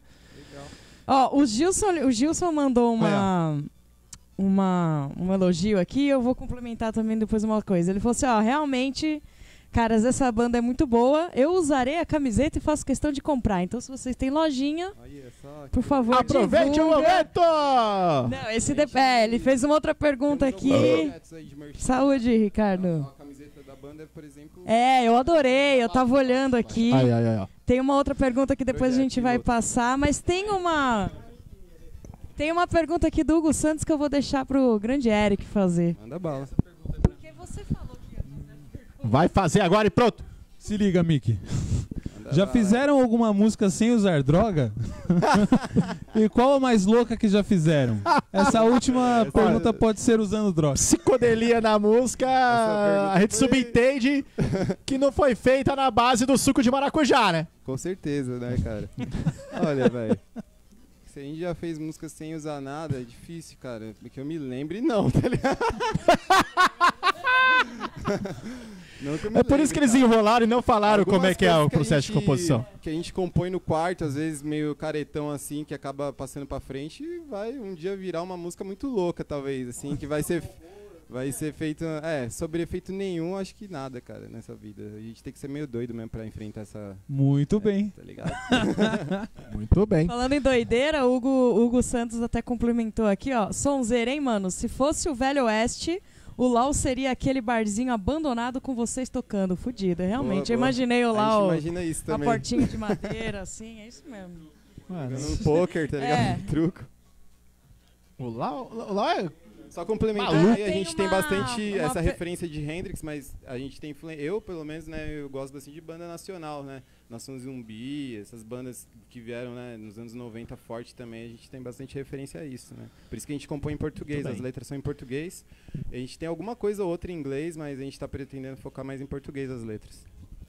Ó, o Gilson, o Gilson mandou uma, uma, um elogio aqui, eu vou complementar também depois uma coisa. Ele falou assim, ó, realmente, caras, essa banda é muito boa, eu usarei a camiseta e faço questão de comprar. Então, se vocês têm lojinha, Aí, é por favor, Aproveite o divulga. momento! Não, esse de... é, ele fez uma outra pergunta aqui. Saúde, Ricardo. A camiseta da banda, por exemplo. É, eu adorei, eu tava olhando aqui. Ai, ai, ai, ó. Tem uma outra pergunta que depois a gente vai passar, mas tem uma. Tem uma pergunta aqui do Hugo Santos que eu vou deixar pro grande Eric fazer. Manda bala. Porque você falou que ia Vai fazer agora e pronto. Se liga, Mickey. Já fizeram alguma música sem usar droga? e qual a mais louca que já fizeram? Essa última Essa- pergunta pode ser usando droga. Psicodelia na música, pergunta a gente foi- subentende que não foi feita na base do suco de maracujá, né? Com certeza, né, cara? Olha, velho. Se a gente já fez música sem usar nada, é difícil, cara. Que eu me lembre, não, tá ligado? Não que eu me É por isso que eles cara. enrolaram e não falaram como é Algumas que é o que processo de gente- composição. Que a gente compõe no quarto, às vezes meio caretão assim, que acaba passando pra frente e vai um dia virar uma música muito louca, talvez, assim, que vai ser. Vai ser feito. É, sobre efeito nenhum, acho que nada, cara, nessa vida. A gente tem que ser meio doido mesmo pra enfrentar essa. Muito bem. Tá ligado? Muito bem. Falando em doideira, o Hugo, Hugo Santos até complementou aqui, ó. Sonzeira, hein, mano? Se fosse o Velho Oeste, o LOL seria aquele barzinho abandonado com vocês tocando. Fudido, realmente. Boa, Eu boa. imaginei o a LOL, gente imagina isso a também. portinha de madeira, assim, é isso mesmo. Mano, um poker, tá ligado? É. Truco. o lá, o lá é Só Maluco. aí, a Tem gente tem uma- bastante uma essa referência de Hendrix, mas a gente tem influ- eu pelo menos, né, eu gosto assim de banda nacional, né? Nação Zumbi, essas bandas que vieram, né, nos anos 90 forte também, a gente tem bastante referência a isso, né? Por isso que a gente compõe em português, as letras são em português. A gente tem alguma coisa ou outra em inglês, mas a gente tá pretendendo focar mais em português as letras.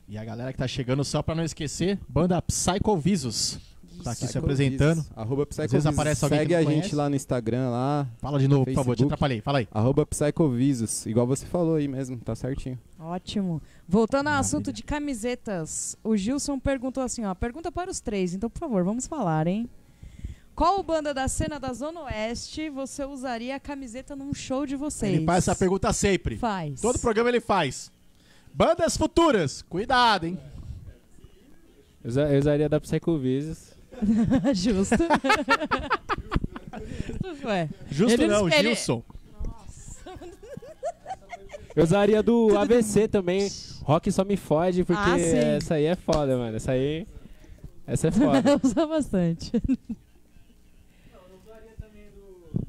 E a galera que tá chegando, só pra não esquecer, banda Psycho Visus. Tá aqui se apresentando. Arroba Psycho vezes aparece alguém Segue a conhece. gente lá no Instagram, lá, Fala de novo, por favor, te atrapalhei. Fala aí. arroba Psychovisus, igual você falou aí mesmo, tá certinho. Ótimo. Voltando ao Maravilha. assunto de camisetas, o Gilson perguntou assim, ó, pergunta para os três, então por favor, vamos falar, hein? Qual banda da cena da Zona Oeste você usaria a camiseta num show de vocês? Ele faz essa pergunta sempre. Faz. Todo programa ele faz. Bandas futuras, cuidado, hein? Eu, usa- eu usaria da Psycho Visus. Justo. Ué, Justo Ele- não, ele- Gilson. Eu usaria do ABC também. Rock só me fode, porque Ah, essa aí é foda, mano. Essa aí. Essa é foda. usa bastante. Do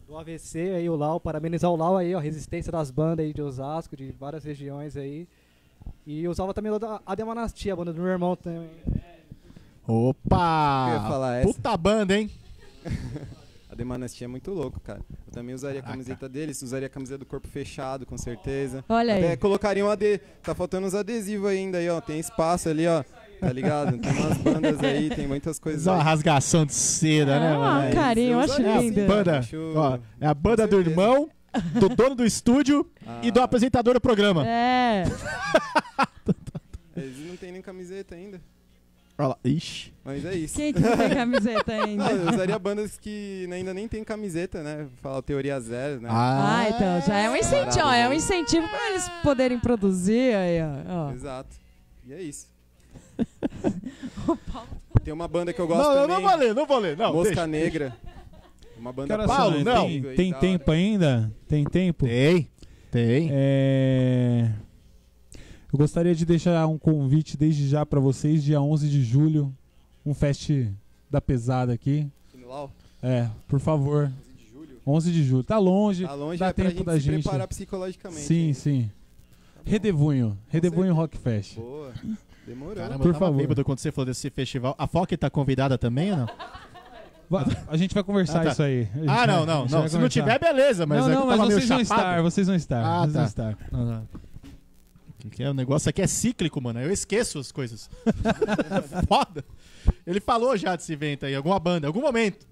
do AVC aí, o Lau, parabenizar o Lau aí, ó, resistência das bandas aí de Osasco, de várias regiões aí. E eu usava também a Ademanastia, a banda do meu irmão também. Opa! Eu ia falar essa. Puta banda, hein? A Demanastia é muito louco, cara. Eu também usaria a camiseta deles, usaria a camiseta do corpo fechado, com certeza. Olha Até aí. colocaria um AD. Tá faltando uns adesivos ainda aí, ó. Tem espaço ali, ó. Tá ligado? Tem umas bandas aí, tem muitas coisas Uma aí. rasgação de seda, né, Ah, mano? um carinho, eu acho usaria, É a lindo. banda, ó, é a banda do irmão, do dono do estúdio e do Ah, apresentador do programa. É. Eles não tem nem camiseta ainda. Olha lá. Ixi. Mas é isso. Quem que não tem camiseta Não, ainda? eu usaria bandas que ainda nem tem camiseta, né? Falar teoria zero, né? Ah, então já é um incentivo, ó, é um incentivo pra eles poderem produzir aí, ó. Exato. E é isso. Tem uma banda que eu gosto Não, não, também. não vou ler, não vou ler. Não, Mosca deixa. Negra. Uma banda Cara, Paulo, Sam, não. Tem, tem tempo ainda? Tem tempo? Tem, tem. É... Eu gostaria de deixar um convite desde já pra vocês, dia 11 de julho, um fest da pesada aqui. É, por favor, 11 de julho. 11 de julho. Tá longe, Tá longe, dá é pra tempo gente da se gente. preparar psicologicamente. Sim, hein? sim. Tá. Redevunho, Redevunho Rock Fest. Boa. Demorou. Caramba, Por favor. bêbado quando você falou desse festival. A Foque tá convidada também ou não? A gente vai conversar Ah, tá. isso aí. Ah, não, não, não. Se não tiver, beleza, mas não, é não, mas vocês vão estar, vocês vão estar. Ah, vocês tá. vão estar. Não, não. Que é? O negócio aqui é cíclico, mano. Eu esqueço as coisas. Foda. Ele falou já desse evento aí, alguma banda, em algum momento.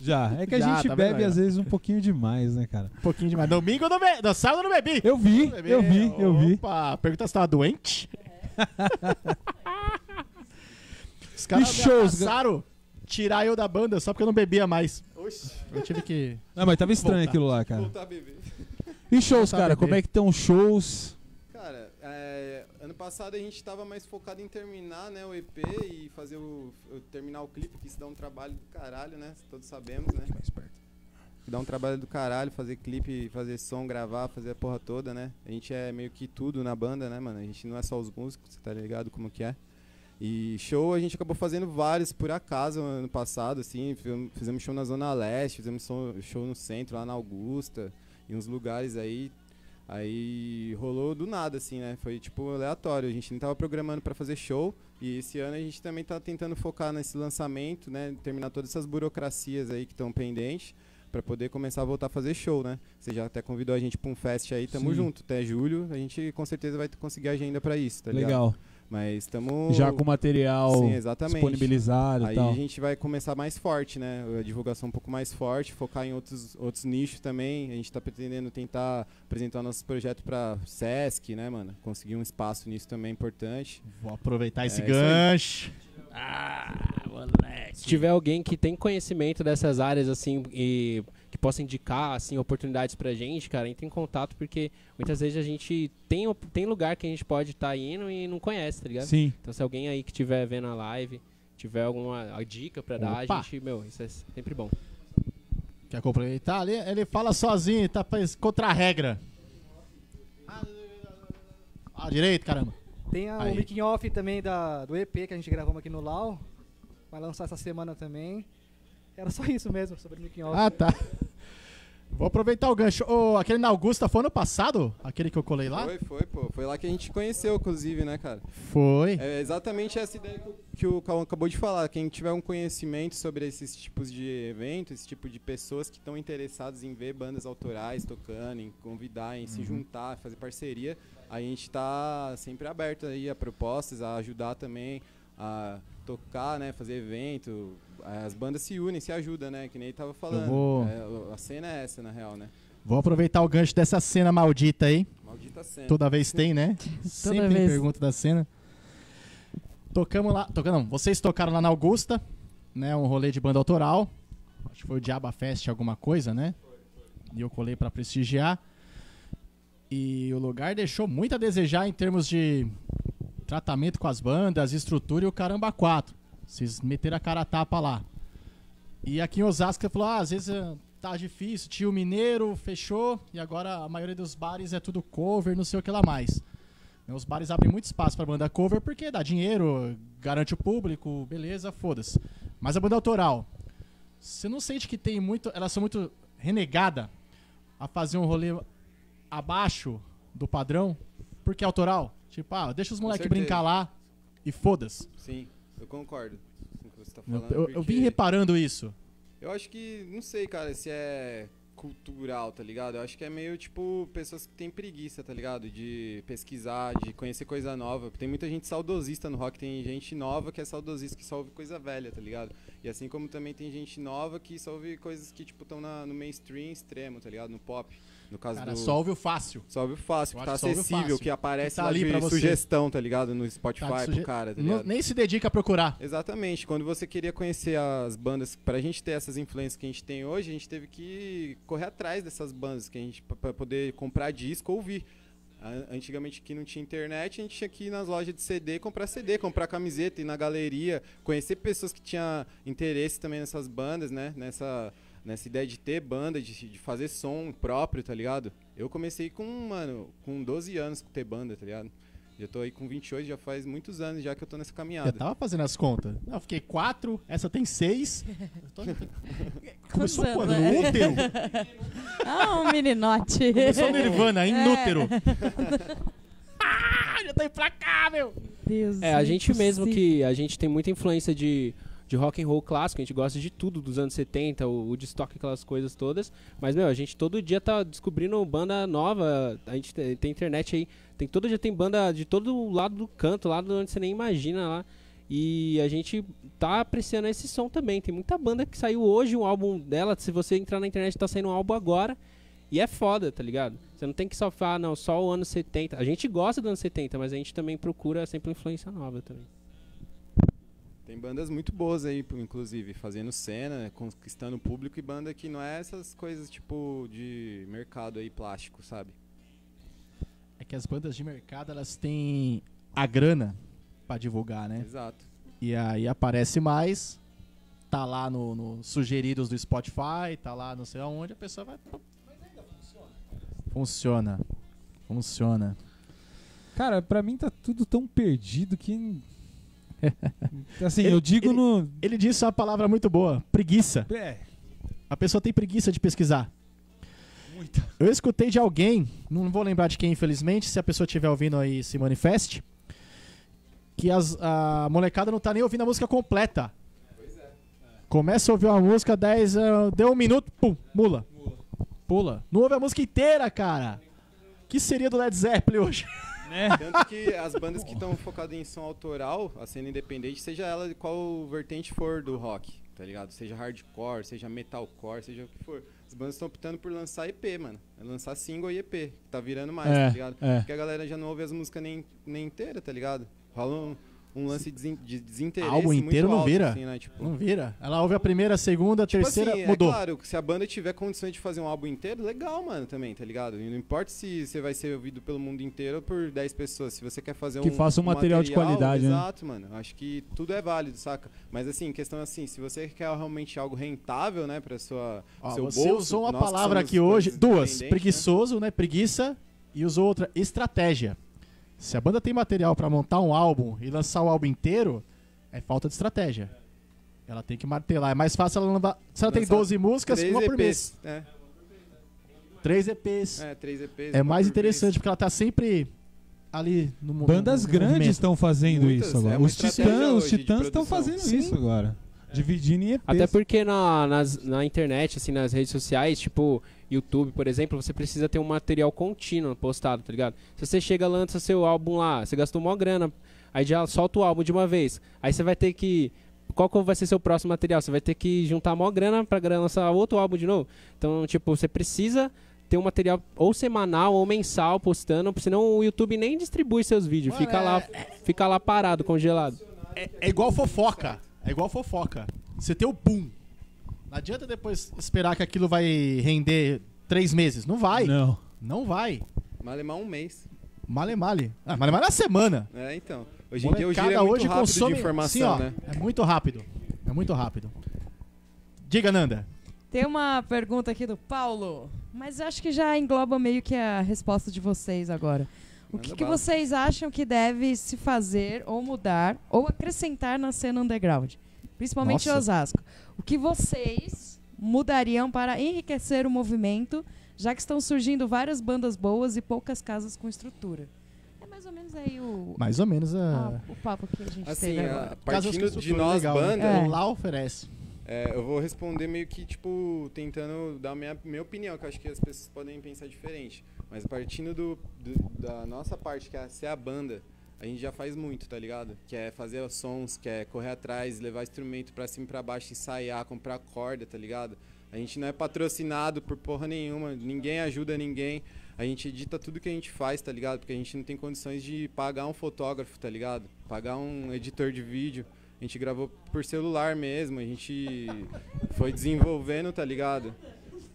Já. É que a Já, gente tá bebe ó. às vezes um pouquinho demais, né, cara? Um pouquinho demais. Domingo eu não bebi. No sábado eu não bebi. Eu vi, bebi. eu vi, eu vi. Opa, pergunta se tava doente. Os caras me shows, ameaçaram tirar eu da banda só porque eu não bebia mais. Oxi. Eu tive que. Não, mas tava estranho Voltar. aquilo lá, cara. Voltar a beber. E shows, Voltar a cara? beber. Como é que estão os shows? Passado a gente tava mais focado em terminar né, o EP e fazer o, terminar o clipe, que isso dá um trabalho do caralho, né? Todos sabemos, né? Dá um trabalho do caralho, fazer clipe, fazer som, gravar, fazer a porra toda, né? A gente é meio que tudo na banda, né, mano? A gente não é só os músicos, você tá ligado como que é? E show a gente acabou fazendo vários por acaso ano passado, assim, fizemos- show na Zona Leste, fizemos show no centro, lá na Augusta, em uns lugares aí. Aí rolou do nada, assim, né? Foi tipo aleatório. A gente não tava programando pra fazer show. E esse ano a gente também tá tentando focar nesse lançamento, né? Terminar todas essas burocracias aí que estão pendentes. Pra poder começar a voltar a fazer show, né? Você já até convidou a gente pra um fest aí, tamo Sim. junto. Até julho a gente com certeza vai conseguir agenda pra isso, tá ligado? Legal. Mas tamo. Já com material Sim, exatamente. disponibilizado e Aí tal. a gente vai começar mais forte, né? A divulgação um pouco mais forte, focar em outros, outros nichos também. A gente tá pretendendo tentar apresentar nossos projetos pra Sesc, né, mano? Conseguir um espaço nisso também é importante. Vou aproveitar esse É isso aí. gancho. Se tiver alguém que tem conhecimento dessas áreas, assim, e que possa indicar, assim, oportunidades pra gente, cara, entre em contato, porque muitas vezes a gente tem, tem lugar que a gente pode estar indo e não conhece, tá ligado? Sim. Então se alguém aí que estiver vendo a live, tiver alguma a dica pra dar, Opa. a gente, meu, isso é sempre bom. Quer complementar ali? Ele fala sozinho, tá contra a regra. Ah, direito, caramba. Tem a- o making off também da, do EP que a gente gravamos aqui no Lau. Vai lançar essa semana também. Era só isso mesmo sobre o making off. Ah, tá. Vou aproveitar o gancho. Ô, aquele na Augusta foi ano passado? Aquele que eu colei lá? Foi, foi, pô. Foi lá que a gente conheceu, inclusive, né, cara? Foi. É exatamente essa ideia que o- que o Cauã acabou de falar. Quem tiver um conhecimento sobre esses tipos de eventos, esse tipo de pessoas que estão interessadas em ver bandas autorais tocando, em convidar, em se juntar, fazer parceria, a gente tá sempre aberto aí a propostas, a ajudar também a tocar, né, fazer evento. As bandas se unem, se ajudam, né, que nem ele tava falando. vou- É, a cena é essa, na real, né? Vou aproveitar o gancho dessa cena maldita aí. Maldita cena. Toda vez tem, né? Sempre tem vez. pergunta da cena. Tocamos lá. Tocamos, não, vocês tocaram lá na Augusta, né? Um rolê de banda autoral. Acho que foi o Diaba Fest, alguma coisa, né? E eu colei pra prestigiar. E o lugar deixou muito a desejar em termos de tratamento com as bandas, estrutura e o caramba 4. Vocês meteram a cara a tapa lá. E aqui em Osasco falou: ah, às vezes eh, tá difícil, tio Mineiro fechou e agora a maioria dos bares é tudo cover, não sei o que lá mais. Os bares abrem muito espaço pra banda cover porque dá dinheiro, garante o público, beleza, foda-se. Mas a banda autoral, você não sente que tem muito. Elas são muito renegada a fazer um rolê abaixo do padrão, porque é autoral. Tipo, ah, deixa os moleques brincar lá e foda-se. Sim, eu concordo com o que você tá Eu, falando. eu- eu vim reparando isso. Eu acho que, não sei, cara, se é cultural, tá ligado? Eu acho que é meio, tipo, pessoas que têm preguiça, tá ligado? De pesquisar, de conhecer coisa nova. Tem muita gente saudosista no rock, tem gente nova que é saudosista, que só ouve coisa velha, tá ligado? E assim como também tem gente nova que só ouve coisas que, tipo, estão no mainstream extremo, tá ligado? No pop. No caso Cara, do... só ouve o fácil. Só ouve fácil, Eu que tá acessível, fácil. que aparece Que tá ali pra você. sugestão, tá ligado? No Spotify Tá suge- pro cara, tá Não- nem se dedica a procurar. Exatamente. Quando você queria conhecer as bandas, pra gente ter essas influências que a gente tem hoje, a gente teve que correr atrás dessas bandas que a gente pra- poder comprar disco ou ouvir. Antigamente que não tinha internet, a gente tinha que ir nas lojas de CD, comprar CD, comprar camiseta, ir na galeria, conhecer pessoas que tinham interesse também nessas bandas, né? Nessa, nessa ideia de ter banda, de, de fazer som próprio, tá ligado? Eu comecei com, mano, com 12 anos com ter banda, tá ligado? Já tô aí com 28, já faz muitos anos já que eu tô nessa Eu caminhada. tava fazendo as contas. Não, eu fiquei quatro, essa tem seis. Eu tô- Começou quando? anos, No é? útero? Ah, um meninote. Começou no Nirvana, inútero. É. ah, já tá implacável. Deus, É, a gente mesmo que a gente tem muita influência de, de rock and roll clássico, a gente gosta de tudo dos anos 70, o, o aquelas coisas todas. Mas, meu, a gente todo dia tá descobrindo banda nova, a gente tem, tem internet aí, tem, todo dia tem banda de todo lado do canto, lá de onde você nem imagina lá. E a gente tá apreciando esse som também. Tem muita banda que saiu hoje, um álbum dela, se você entrar na internet tá saindo um álbum agora. E é foda, tá ligado? Você não tem que só falar, não, só o ano 70. A gente gosta do ano 70, mas a gente também procura sempre influência nova também. Tem bandas muito boas aí, inclusive, fazendo cena, conquistando o público e banda que não é essas coisas tipo de mercado aí plástico, sabe? É que as bandas de mercado, elas têm a grana pra divulgar, né? Exato. E aí aparece mais, tá lá no, no sugeridos do Spotify, tá lá não sei aonde, a pessoa vai... Funciona. Funciona. Cara, pra mim tá tudo tão perdido que. Assim, Ele- eu digo ele- no. Ele disse uma palavra muito boa, preguiça. É, A pessoa tem preguiça de pesquisar. muita. Eu escutei de alguém, não vou lembrar de quem, infelizmente, se a pessoa estiver ouvindo aí se manifeste, que as- a molecada não tá nem ouvindo a música completa. Começa a ouvir uma música, 10, ah, deu um minuto, pum, mula. Pula. Não ouve a música inteira, cara. que seria do Led Zeppelin hoje? Né? Tanto que as bandas que estão focadas em som autoral, a cena independente, seja ela de qual vertente for do rock, tá ligado? Seja hardcore, seja metalcore, seja o que for. As bandas estão optando por lançar EP, mano. É lançar single e EP. Tá virando mais, É, tá ligado? é. Porque a galera já não ouve as músicas nem, nem inteira, tá ligado? Rola um, um lance de desinteresse. Muito inteiro não alto, vira? assim, né? Tipo, Não vira. Ela ouve a primeira, a segunda, a Tipo terceira, assim, mudou. É claro, se a banda tiver condições de fazer um álbum inteiro, legal, mano, também, tá ligado? E não importa se você vai ser ouvido pelo mundo inteiro ou por 10 pessoas. Se você quer fazer Que um. faça um material de qualidade, né? Exato, mano. Acho que tudo é válido, saca? Mas assim, questão assim, se você quer realmente algo rentável, né, pra sua. Ó, seu você bolso, usou uma que palavra aqui hoje, duas, independentes, preguiçoso, né? Preguiça, e usou outra, estratégia. Se a banda tem material pra montar um álbum e lançar o álbum inteiro, é falta de estratégia. Ela tem que martelar. É mais fácil ela lançar. Se ela tem Lançar 12 Né? músicas, Três uma por EPs. mês. É, Três EPs. é, três EPs. É uma mais por interessante, porque ela tá sempre ali no mo- Bandas grandes estão fazendo Muitas, isso agora. é uma os estratégia Titãs, os hoje de Titãs estão produção. fazendo Sim. isso agora. Dividindo em EPs. Até porque na, nas- na internet, assim, nas redes sociais, tipo YouTube, por exemplo, você precisa ter um material contínuo postado, tá ligado? Se você chega, lança seu álbum lá, você gastou uma grana, aí já solta o álbum de uma vez. Aí você vai ter que. Qual que vai ser seu próximo material? Você vai ter que juntar maior grana pra gra- lançar outro álbum de novo. Então, tipo, você precisa ter um material ou semanal ou mensal postando, senão o YouTube nem distribui seus vídeos. Mano, fica, é- lá, fica lá parado, congelado. É, é igual fofoca. É igual fofoca. Você tem o boom. Não adianta depois esperar que aquilo vai render três meses. Não vai. Não, Não. vai. Malemar um mês. Male male. Ah, male male é uma semana. É, então. Hoje em dia o giro é muito hoje rápido consome, de informação, assim, ó, né? É muito rápido. É muito rápido. Diga, Nanda. Tem uma pergunta aqui do Paulo, mas acho que já engloba meio que a resposta de vocês agora. O que, que vocês acham que deve se fazer ou mudar ou acrescentar na cena underground? Principalmente Nossa. Osasco. O que vocês mudariam para enriquecer o movimento, já que estão surgindo várias bandas boas e poucas casas com estrutura? É mais ou menos aí o, Mais ou menos ah, a. o papo que a gente Assim, teve a- agora. Casas com partindo de nós, legal, né? banda, É. Lá oferece. É, eu vou responder meio que, tipo, tentando dar minha, minha opinião, que eu acho que as pessoas podem pensar diferente. Mas partindo do, do- da nossa parte, que é ser a banda, a gente já faz muito, tá ligado? Que é fazer os sons, que é correr atrás, levar instrumento pra cima e pra baixo, ensaiar, comprar corda, tá ligado? A gente não é patrocinado por porra nenhuma, ninguém ajuda ninguém. A gente edita tudo que a gente faz, tá ligado? Porque a gente não tem condições de pagar um fotógrafo, tá ligado? Pagar um editor de vídeo. A gente gravou por celular mesmo, a gente foi desenvolvendo, tá ligado?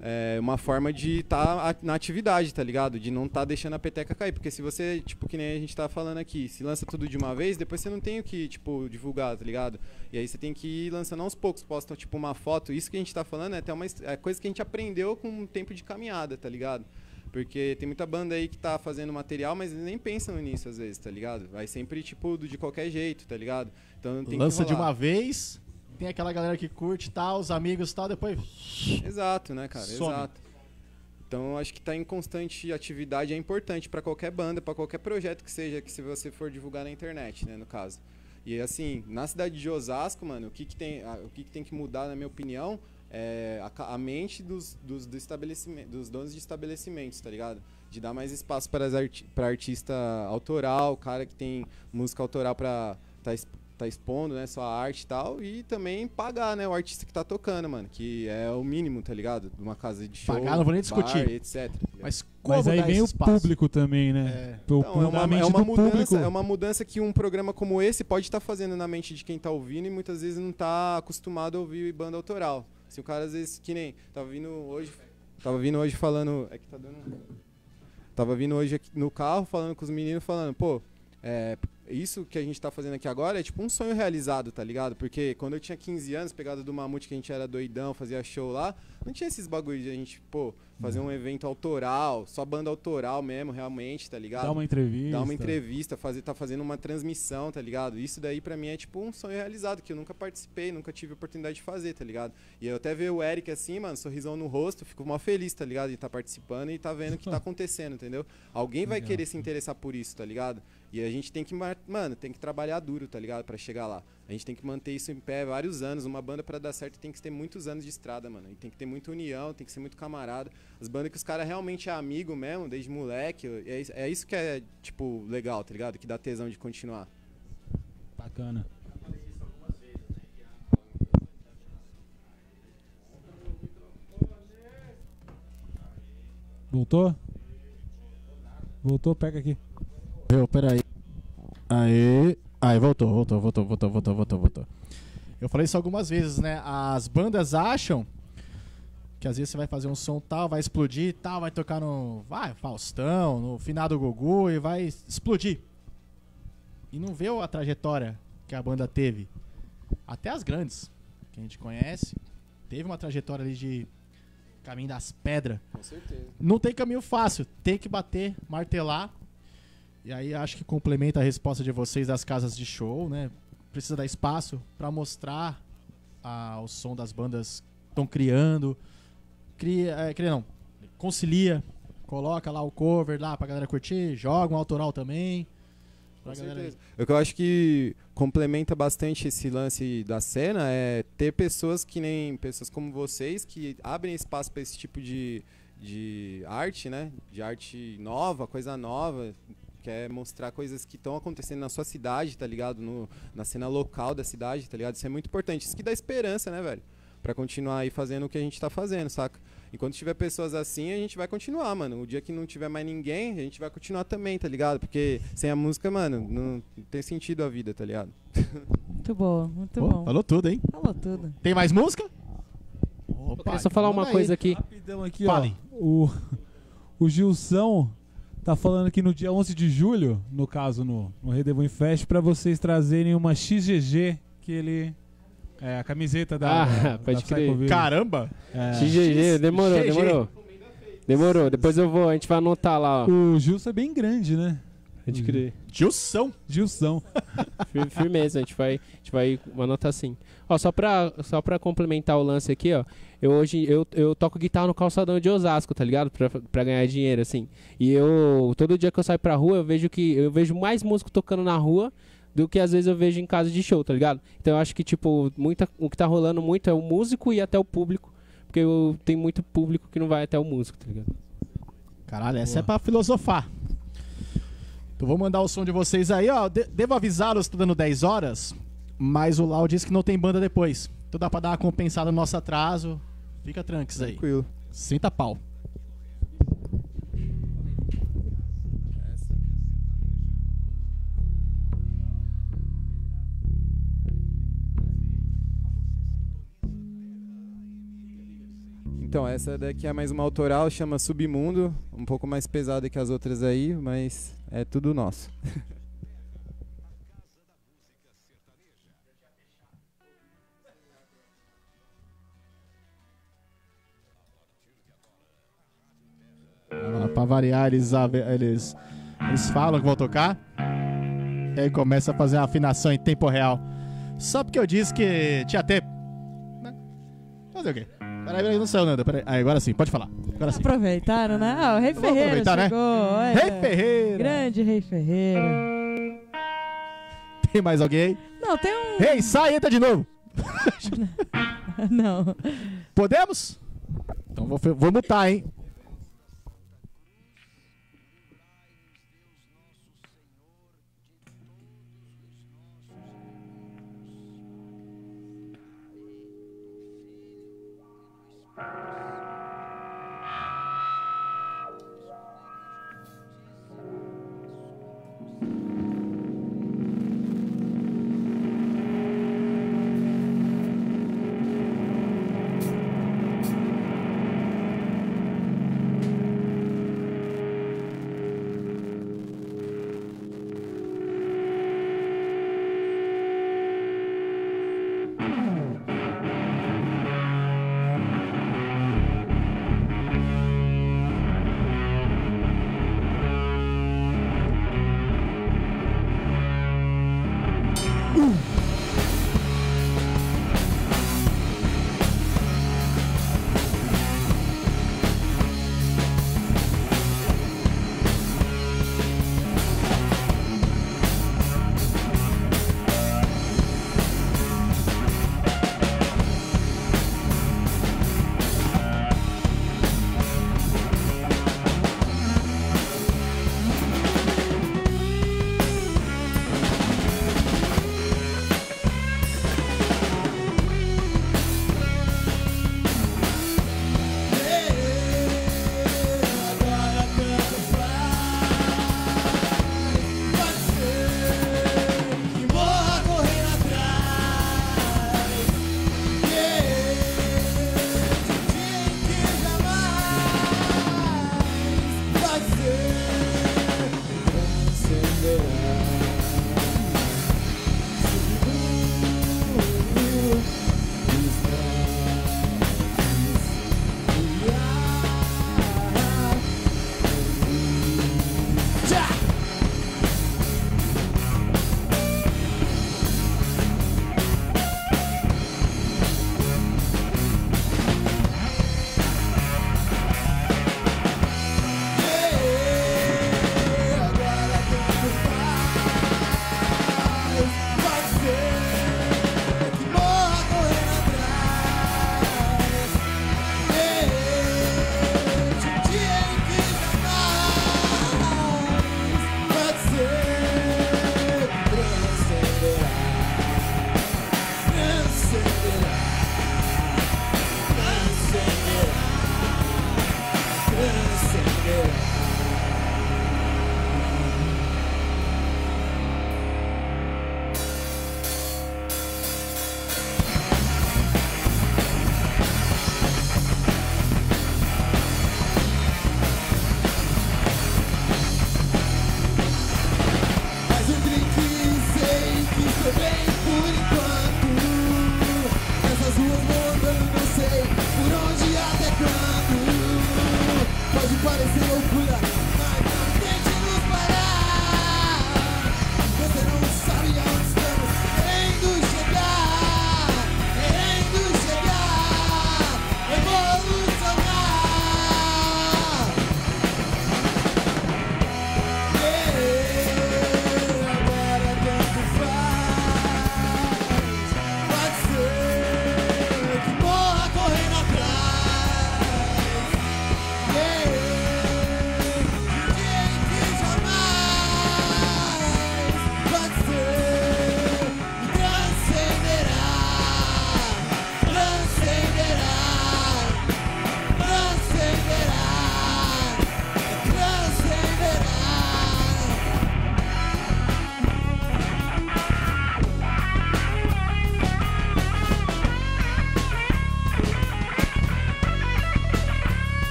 É uma forma de estar na atividade, tá ligado? De não estar deixando a peteca cair. Porque se você, tipo, que nem a gente tá falando aqui, se lança tudo de uma vez, depois você não tem o que, tipo, divulgar, tá ligado? E aí você tem que ir lançando aos poucos. Posta, tipo, uma foto. Isso que a gente tá falando é até uma é coisa que a gente aprendeu com o tempo de caminhada, tá ligado? Porque tem muita banda aí que tá fazendo material, mas eles nem pensam nisso às vezes, tá ligado? Vai sempre, tipo, de qualquer jeito, tá ligado? Então tem Lança de uma vez, tem aquela galera que curte tal, os amigos e tal, depois. Exato, né, cara? Some. Exato. Então, acho que estar em constante atividade é importante pra qualquer banda, pra qualquer projeto que seja, que se você for divulgar na internet, né, no caso. E assim, na cidade de Osasco, mano, o que, que tem, o que, que tem que mudar, na minha opinião, é a, a mente dos, dos, do estabelecimento, dos donos de estabelecimentos, tá ligado? De dar mais espaço para arti pra artista autoral, cara que tem música autoral pra tá, tá expondo, né, sua arte e tal, e também pagar, né, o artista que tá tocando, mano, que é o mínimo, tá ligado? De uma casa de show, Pagar, não vou nem bar, discutir. etc. tá? Mas como Mas aí vem o espaço? público também, né? É. O, Então, é uma, é uma mudança, público. é uma mudança que um programa como esse pode estar fazendo na mente de quem tá ouvindo e muitas vezes não tá acostumado a ouvir banda autoral. Se o cara às vezes que nem tava vindo hoje, tava vindo hoje falando, é que tá dando Tava vindo hoje aqui no carro falando com os meninos falando, pô, é, isso que a gente tá fazendo aqui agora é tipo um sonho realizado, tá ligado? Porque quando eu tinha 15 anos, pegada do Mamute que a gente era doidão, fazia show lá, não tinha esses bagulho de a gente, pô, fazer um evento autoral, só banda autoral mesmo, realmente, tá ligado? Dá uma entrevista. dar uma entrevista, fazer, tá fazendo uma transmissão, tá ligado? Isso daí pra mim é tipo um sonho realizado, que eu nunca participei, nunca tive oportunidade de fazer, tá ligado? E eu até ver o Eric assim, mano, sorrisão no rosto, fico mó feliz, tá ligado? De estar participando e tá vendo o que tá acontecendo, entendeu? Alguém vai Legal. querer se interessar por isso, tá ligado? E a gente tem que, mano, tem que trabalhar duro, tá ligado? Pra chegar lá. A gente tem que manter isso em pé vários anos. Uma banda pra dar certo tem que ter muitos anos de estrada, mano. E tem que ter muita união, tem que ser muito camarada. As bandas que os caras realmente é amigo mesmo, desde moleque. É, é isso que é, tipo, legal, tá ligado? Que dá tesão de continuar. Bacana. Voltou? Voltou, pega aqui. Eu, peraí. Aí. Aí, voltou, voltou, voltou, voltou, voltou, voltou, voltou. Eu falei isso algumas vezes, né? As bandas acham que às vezes você vai fazer um som tal, vai explodir tal, vai tocar no. Vai, Faustão, no finado Gugu e vai explodir. E não vê a trajetória que a banda teve. Até as grandes, que a gente conhece, teve uma trajetória ali de caminho das pedras. Com certeza. Não tem caminho fácil, tem que bater, martelar. E aí acho que complementa a resposta de vocês das casas de show, né? Precisa dar espaço pra mostrar ah, o som das bandas que estão criando. Cria, é, cria não, concilia, coloca lá o cover lá pra galera curtir, joga um autoral também. Com certeza. O que eu acho que complementa bastante esse lance da cena é ter pessoas que nem pessoas como vocês que abrem espaço para esse tipo de, de arte, né? De arte nova, coisa nova. Quer mostrar coisas que estão acontecendo na sua cidade, tá ligado? No, na cena local da cidade, tá ligado? Isso é muito importante. Isso que dá esperança, né, velho? Pra continuar aí fazendo o que a gente tá fazendo, saca? Enquanto tiver pessoas assim, a gente vai continuar, mano. O dia que não tiver mais ninguém, a gente vai continuar também, tá ligado? Porque sem a música, mano, não tem sentido a vida, tá ligado? Muito boa, muito Pô, bom. falou tudo, hein? Falou tudo. Tem mais música? Eu Opa, queria só falar uma aí. coisa aqui. Rapidão aqui, Fale. ó. O, o Gilson tá falando que no dia 11 de julho, no caso no, no Redevon Fest, pra vocês trazerem uma XGG que ele. É, a camiseta da. Ah, da, pode da crer. Caramba! É. XGG, demorou, demorou. Demorou, depois eu vou, a gente vai anotar lá, ó. O Gilson é bem grande, né? Pode crer. Gilson. Gilson. Fir- Firmeza, a gente vai, a gente vai anotar assim. Ó, só pra, só pra complementar o lance aqui, ó. Eu hoje eu, eu toco guitarra no calçadão de Osasco, tá ligado? Pra, pra ganhar dinheiro, assim. E eu, todo dia que eu saio pra rua, eu vejo que eu vejo mais músico tocando na rua do que às vezes eu vejo em casa de show, tá ligado? Então eu acho que, tipo, muita, o que tá rolando muito é o músico e até o público. Porque eu, tem muito público que não vai até o músico, tá ligado? Caralho, essa é pra filosofar. Então vou mandar o som de vocês aí, ó. De- devo avisá-los, tô dando 10 horas, mas o Lau disse que não tem banda depois. Então dá pra dar uma compensada no nosso atraso. Fica tranques aí. Tranquilo. Sinta pau. Então, essa daqui é mais uma autoral, chama Submundo, um pouco mais pesada que as outras aí, mas é tudo nosso. Ah, Pra variar, eles, eles, eles falam que vão tocar. E aí começa a fazer uma afinação em tempo real. Só porque eu disse que tinha tempo. Né? Fazer o quê? Peraí, peraí, não saiu nada. Peraí. Aí, agora sim, pode falar. Agora sim. Aproveitaram, né? Ah, o Rei Vamos Ferreira aproveitar, né? chegou. olha. Rei Ferreira! Grande Rei Ferreira. Tem mais alguém? Não, tem um... Rei, sai e entra de novo. Não. Podemos? Então vou, fe- vou mutar, hein?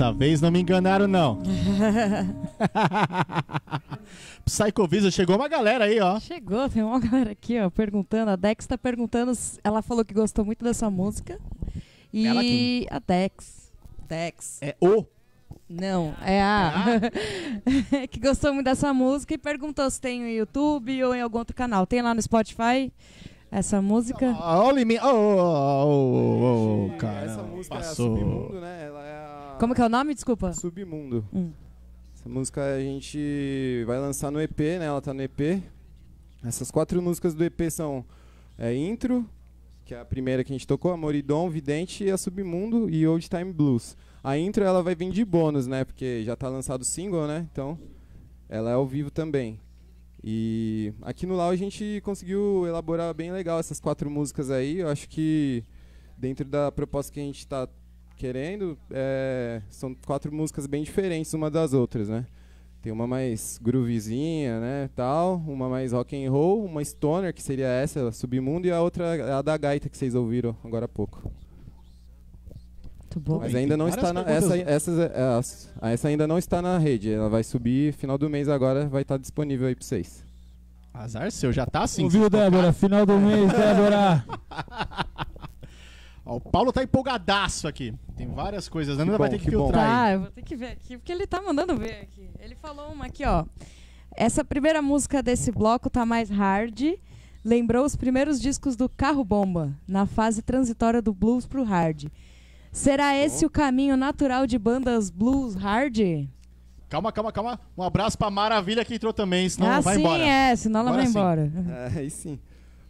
Dessa vez não me enganaram, não. Psycho Visa, chegou uma galera aí, ó. Chegou, tem uma galera aqui, ó, perguntando. A Dex tá perguntando. se- Ela falou que gostou muito dessa música. E Ela quem? a Dex. Dex. É o. Não, é a. que gostou muito dessa música e perguntou se tem no YouTube ou em algum outro canal. Tem lá no Spotify essa música? Olha em mim. Oh, oh, oh, oh, cara. essa música é a Passou. Submundo, né? Ela é a... Como que é o nome? Desculpa. Submundo. Hum. Essa música a gente vai lançar no EP, né? Ela tá no EP. Essas quatro músicas do EP são é, Intro, que é a primeira que a gente tocou, Amoridon, Vidente e a Submundo e Old Time Blues. A intro ela vai vir de bônus, né? Porque já tá lançado o single, né? Então ela é ao vivo também. E aqui no Lau a gente conseguiu elaborar bem legal essas quatro músicas aí. Eu acho que dentro da proposta que a gente tá querendo, é, são quatro músicas bem diferentes uma das outras, né? Tem uma mais groovezinha, né, tal, uma mais rock and roll, uma stoner, que seria essa, a Submundo, e a outra é a da gaita que vocês ouviram agora há pouco. Muito bom. Mas ainda não está na, essa, essas, é, essa ainda não está na rede, ela vai subir final do mês agora, vai estar disponível aí para vocês. Azar seu, já tá assim. Ouviu, Débora? Final do mês, Débora. Ó, o Paulo tá empolgadaço aqui. Tem várias coisas, ainda Que vai bom, ter que que bom. filtrar aí. Tá, eu vou ter que ver aqui, porque ele tá mandando ver aqui. Ele falou uma aqui, ó. Essa primeira música desse bloco tá mais hard. Lembrou os primeiros discos do Carro Bomba, na fase transitória do blues pro hard. Será esse o caminho natural de bandas blues hard? Calma, calma, calma. Um abraço pra Maravilha que entrou também, senão ah, vai sim, embora. é, senão ela Agora vai sim. embora. É, aí sim.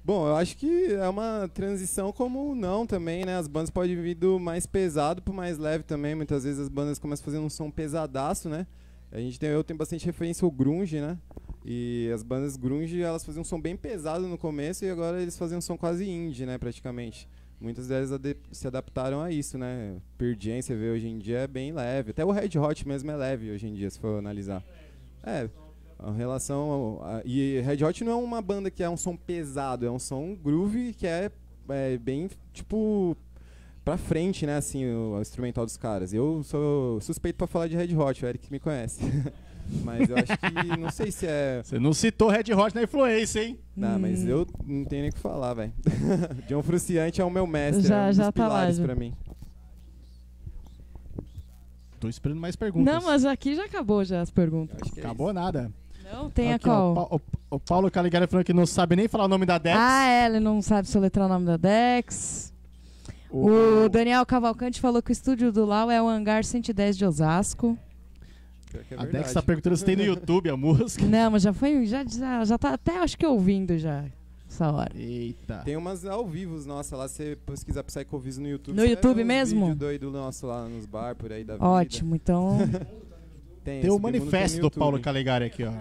Bom, eu acho que é uma transição como não também, né? As bandas podem vir do mais pesado pro mais leve também. Muitas vezes as bandas começam fazendo um som pesadaço, né? A gente tem, eu tenho bastante referência ao grunge, né? E as bandas grunge, elas faziam um som bem pesado no começo e agora eles fazem um som quase indie, né, praticamente. Muitas delas se adaptaram a isso, né? Pearl você vê hoje em dia é bem leve. Até o Red Hot mesmo é leve hoje em dia, se for analisar. É, a relação. a- e Red Hot não é uma banda que é um som pesado, é um som groove que é, é bem, tipo, pra frente, né, assim, o, o instrumental dos caras. Eu sou suspeito pra falar de Red Hot, o Eric me conhece. mas eu acho que, não sei se é... Você não citou Red Hot na influência, hein? Não, mas Hum. eu não tenho nem o que falar, velho. John Fruciante é o meu mestre, Já- é um já dos tá lá, pilares já. pra mim. Tô esperando mais perguntas. Não, mas aqui já acabou já as perguntas. Eu acho que é Acabou nada. Não, tem Aqui, a ó, qual? o, Pa- o- o Paulo Caligari falando que não sabe nem falar o nome da Dex. Ah, é, ele não sabe soletrar o nome da Dex. O Daniel Cavalcante falou que o estúdio do Lau é o Hangar 110 de Osasco. é A Dex verdade. tá perguntando se tem no YouTube a música. Não, mas já foi, já, já, já tá até acho que ouvindo já essa hora. Eita. Tem umas ao vivo, nossa, lá você pesquisar Psychovis no YouTube. No YouTube mesmo? vídeo doido nosso lá nos bar por aí da vida. Ótimo, então. Tem, Tem o manifesto no do Paulo. Caligari aqui, ó.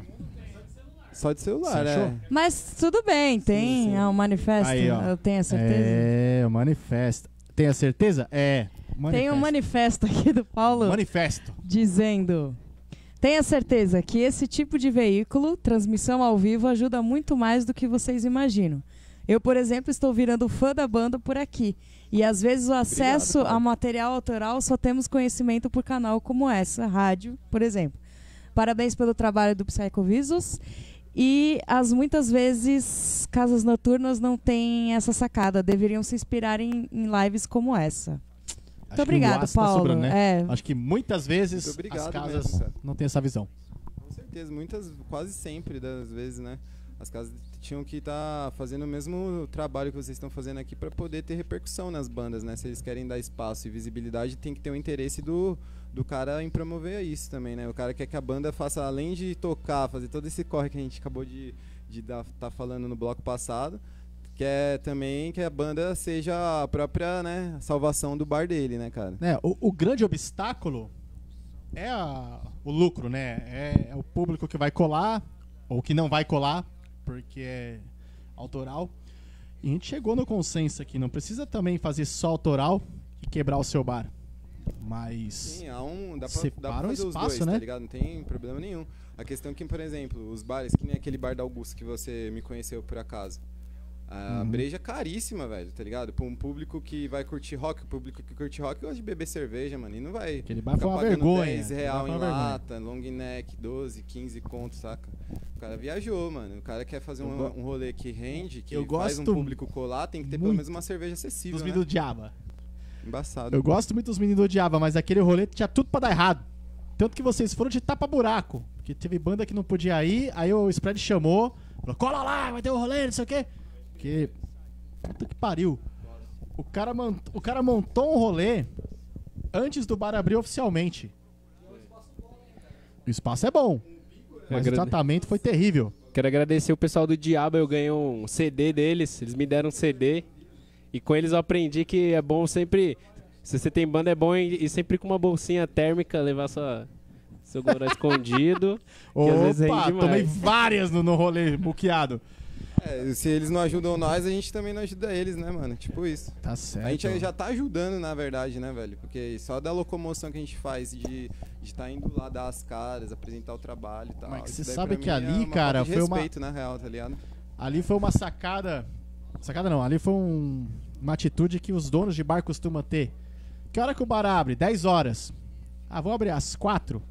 Só de celular, é. achou? Mas tudo bem, tem sim. ah, o manifesto. Aí. Eu tenho a certeza. É, o manifesto. Tem a certeza? É. Tem um manifesto aqui do Paulo Manifesto. dizendo: Tenha certeza que esse tipo de veículo, transmissão ao vivo, ajuda muito mais do que vocês imaginam. Eu, por exemplo, estou virando fã da banda por aqui. E às vezes o acesso Paulo. a material autoral só temos conhecimento por canal como essa, rádio, por exemplo. Parabéns pelo trabalho do Psychovisus. E as muitas vezes casas noturnas não têm essa sacada, deveriam se inspirar em, em lives como essa. Acho Muito obrigado, Aço tá Paulo. sobrando, né? É, Acho que muitas vezes obrigado as casas mesmo, não têm essa visão. Com certeza, muitas, quase sempre das vezes, né? As casas tinham que estar fazendo o mesmo trabalho que vocês estão fazendo aqui para poder ter repercussão nas bandas, né? Se eles querem dar espaço e visibilidade, tem que ter o interesse do, do cara em promover isso também, né? O cara quer que a banda faça, além de tocar, fazer todo esse corre que a gente acabou de de estar tá falando no bloco passado, quer também que a banda seja a própria né, salvação do bar dele, né, cara? É, o, o grande obstáculo é a- o lucro, né? É, é o público que vai colar ou que não vai colar, porque é autoral. E a gente chegou no consenso aqui, não precisa também fazer só autoral e quebrar o seu bar. Mas. Sim, há um. Dá pra, dá pra um espaço, os dois, né? tá ligado? Não tem problema nenhum. A questão é que, por exemplo, os bares, que nem aquele bar da Augusto que você me conheceu por acaso. A breja é caríssima, velho, tá ligado? Pra um público que vai curtir rock, o público que curte rock gosta de beber cerveja, mano. E não vai. Aquele bar ficar foi uma pagando vergonha. 10 aquele real em uma vergonha. lata, long neck, 12, 15 conto, saca? O cara viajou, mano. O cara quer fazer um, um rolê que rende, que Eu faz um público colar, tem que ter pelo menos uma cerveja acessível, Dos né? meninos do Diaba. Embaçado. Eu gosto muito dos meninos do Diaba, mas aquele rolê tinha tudo pra dar errado. Tanto que vocês foram de tapa-buraco. Porque teve banda que não podia ir, aí o Spread chamou, falou, cola lá, vai ter um rolê, não sei o quê. Porque. Puta que pariu. O cara, o cara montou um rolê antes do bar abrir oficialmente. O espaço é bom. Mas o tratamento foi terrível. Quero agradecer o pessoal do Diabo, eu ganhei um CD deles, eles me deram um CD. E com eles eu aprendi que é bom sempre. Se você tem banda, é bom ir sempre com uma bolsinha térmica, levar sua, seu goró escondido. Opa, tomei várias no, no rolê muqueado. É, se eles não ajudam nós, a gente também não ajuda eles, né, mano? Tipo isso. Tá certo. A gente já tá ajudando, na verdade, né, velho? Porque só da locomoção que a gente faz de estar tá indo lá dar as caras, apresentar o trabalho e tal. Mas você sabe que mim ali, é uma cara, foi uma- respeito, na real, tá ligado? Ali foi uma sacada. Sacada não, ali foi um- uma atitude que os donos de bar costumam ter. Que hora que o bar abre? 10 horas. Ah, vou abrir às 4.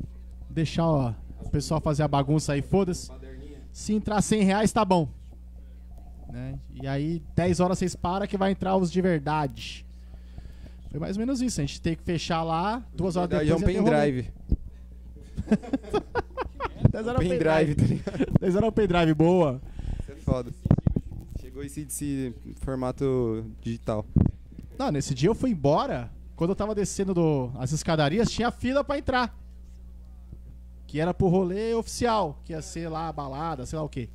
Deixar ó, o pessoal fazer a bagunça aí, foda-se. Se entrar 100 reais, tá bom. Né? E aí, 10 horas vocês param que vai entrar os de verdade. Foi mais ou menos isso. A gente tem que fechar lá, duas horas é um depois. ia ter rolê. pendrive. 10 horas é um Pendrive, pendrive. tá ligado? 10 horas é um pendrive, boa. Isso é foda. Chegou esse, esse formato digital. Não, nesse dia eu fui embora. Quando eu tava descendo do, as escadarias, tinha fila pra entrar. Que era pro rolê oficial. Que ia ser lá a balada, sei lá o quê.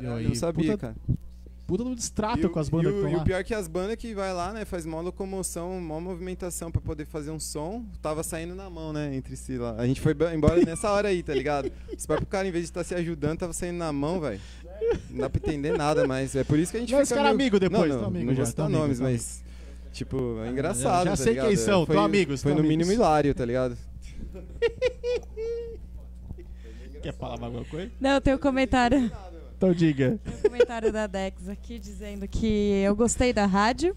Caralho, aí, eu não sabia, puta- cara. Puta do distrato com as bandas e que o, estão e o pior é que as bandas que vai lá, né, faz mó locomoção, mó movimentação pra poder fazer um som, tava saindo na mão, né, entre si lá. A gente foi embora nessa hora aí, tá ligado? Os próprios caras, em vez de estar se ajudando, tava saindo na mão, velho. Não dá pra entender nada, mas é por isso que a gente Mas fica cara meio... amigo depois, não, tão não, amigo não vou citar amigo, nomes, tão mas... Tipo, é engraçado, já tá sei ligado? quem são, foi, tão amigos, Foi tão no mínimo amigos. hilário, tá ligado? Quer falar alguma coisa? Não, eu tenho um comentário, Então diga. um comentário da Dex aqui dizendo que eu gostei da rádio.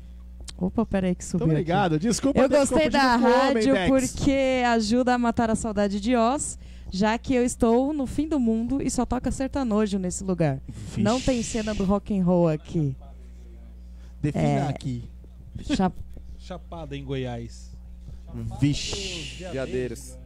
Opa, peraí que subiu Muito aqui. obrigado. Desculpa Eu gostei da homem, rádio Dex. porque ajuda a matar a saudade de Oz, já que eu estou no fim do mundo e só toca sertanojo nesse lugar. Vixe. Não tem cena do rock and roll aqui. Defina É. aqui. Cha- Chapada em Goiás. Vixe. Veadeiros.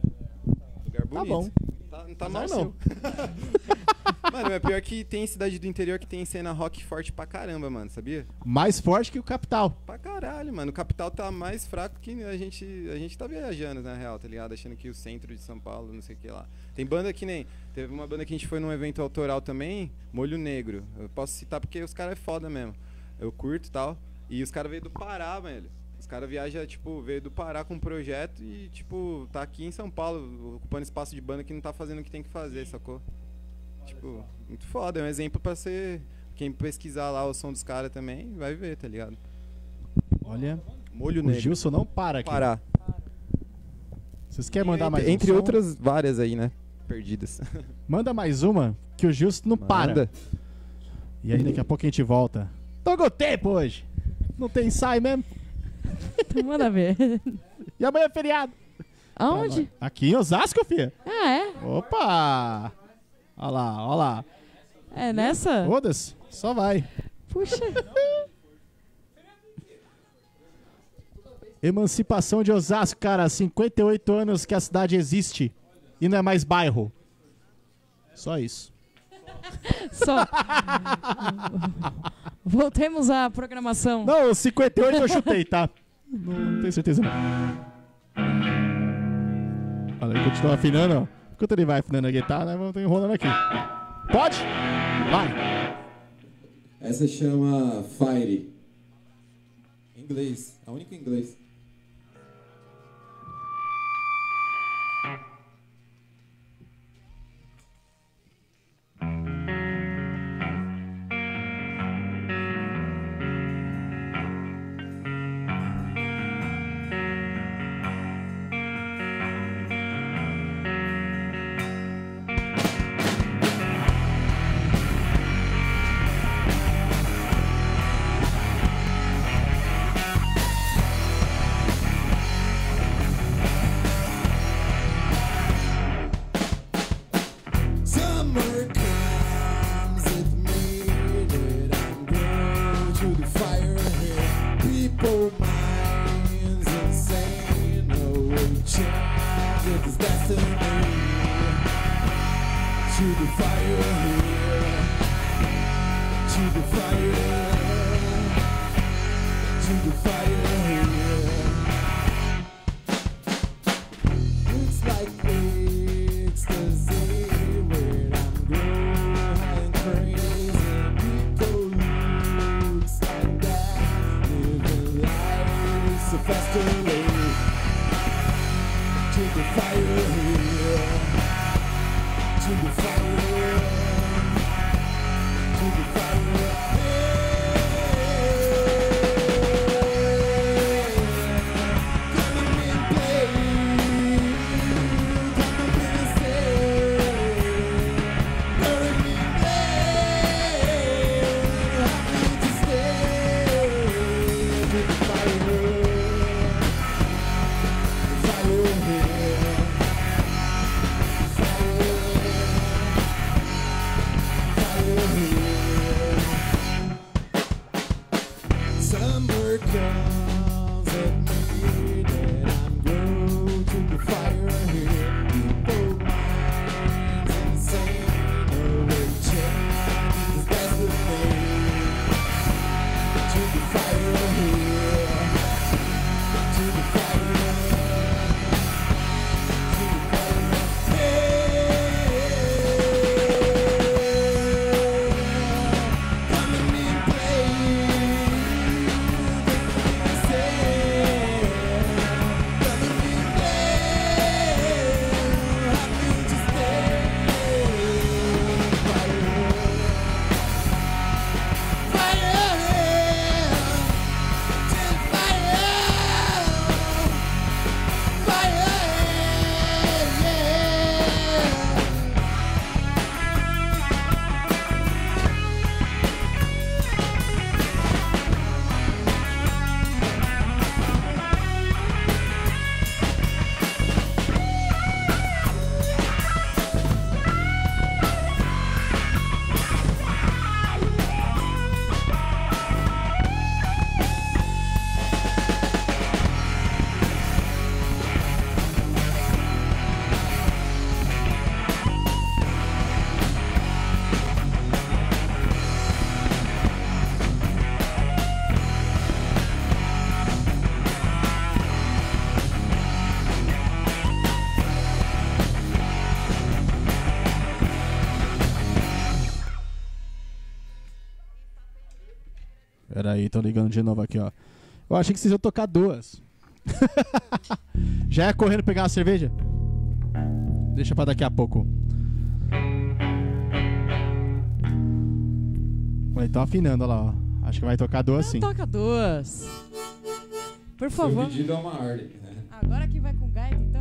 Lugar Tá bonito. bom. Tá, não tá Azar mal, não. mano, é pior que tem cidade do interior que tem cena rock forte pra caramba, mano, sabia? Mais forte que o capital. Pra caralho, mano. O capital tá mais fraco que a gente. A gente tá viajando, na real, tá ligado? Achando que o centro de São Paulo, não sei o que lá. Tem banda que nem. Teve uma banda que a gente foi num evento autoral também, Molho Negro. Eu posso citar porque os caras é foda mesmo. Eu curto e tal. E os caras veio do Pará, velho. Os caras viajam, tipo, veio do Pará com um projeto e, tipo, tá aqui em São Paulo, ocupando espaço de banda que não tá fazendo o que tem que fazer, sacou? Tipo, muito foda. É um exemplo pra ser. Quem pesquisar lá o som dos caras também vai ver, tá ligado? Olha, Molho o Negro. Gilson não para aqui. Pará. Vocês querem mandar mais Entre um som? outras várias aí, né? Perdidas. Manda mais uma, que o Gilson não para. Manda. E aí daqui a pouco a gente volta. Tô com tempo hoje. Não tem ensaio mesmo. Manda ver. E amanhã é feriado. Aonde? Aqui em Osasco, filha. Ah, é? Opa! Olha lá, olha lá. É nessa? Foda-se, só vai. Puxa. Emancipação de Osasco, cara. 58 anos que a cidade existe. E não é mais bairro. Só isso. Só. Voltemos à programação. Não, os 58 eu chutei, tá? Não, não tenho certeza não. Olha, ele continua afinando, ó. Enquanto ele vai afinando a guitarra, nós vamos enrolando aqui. Pode? Vai. Essa chama Fire. Em inglês. A única em inglês. Pera aí, tô ligando de novo aqui, ó. Eu achei que vocês iam tocar duas. Já é correndo pegar uma cerveja? Deixa pra daqui a pouco. Vai, tô afinando olha lá, ó. Acho que vai tocar duas sim. Toca duas. Por Seu favor. pedido é uma ordem. né? Agora que vai com gaita,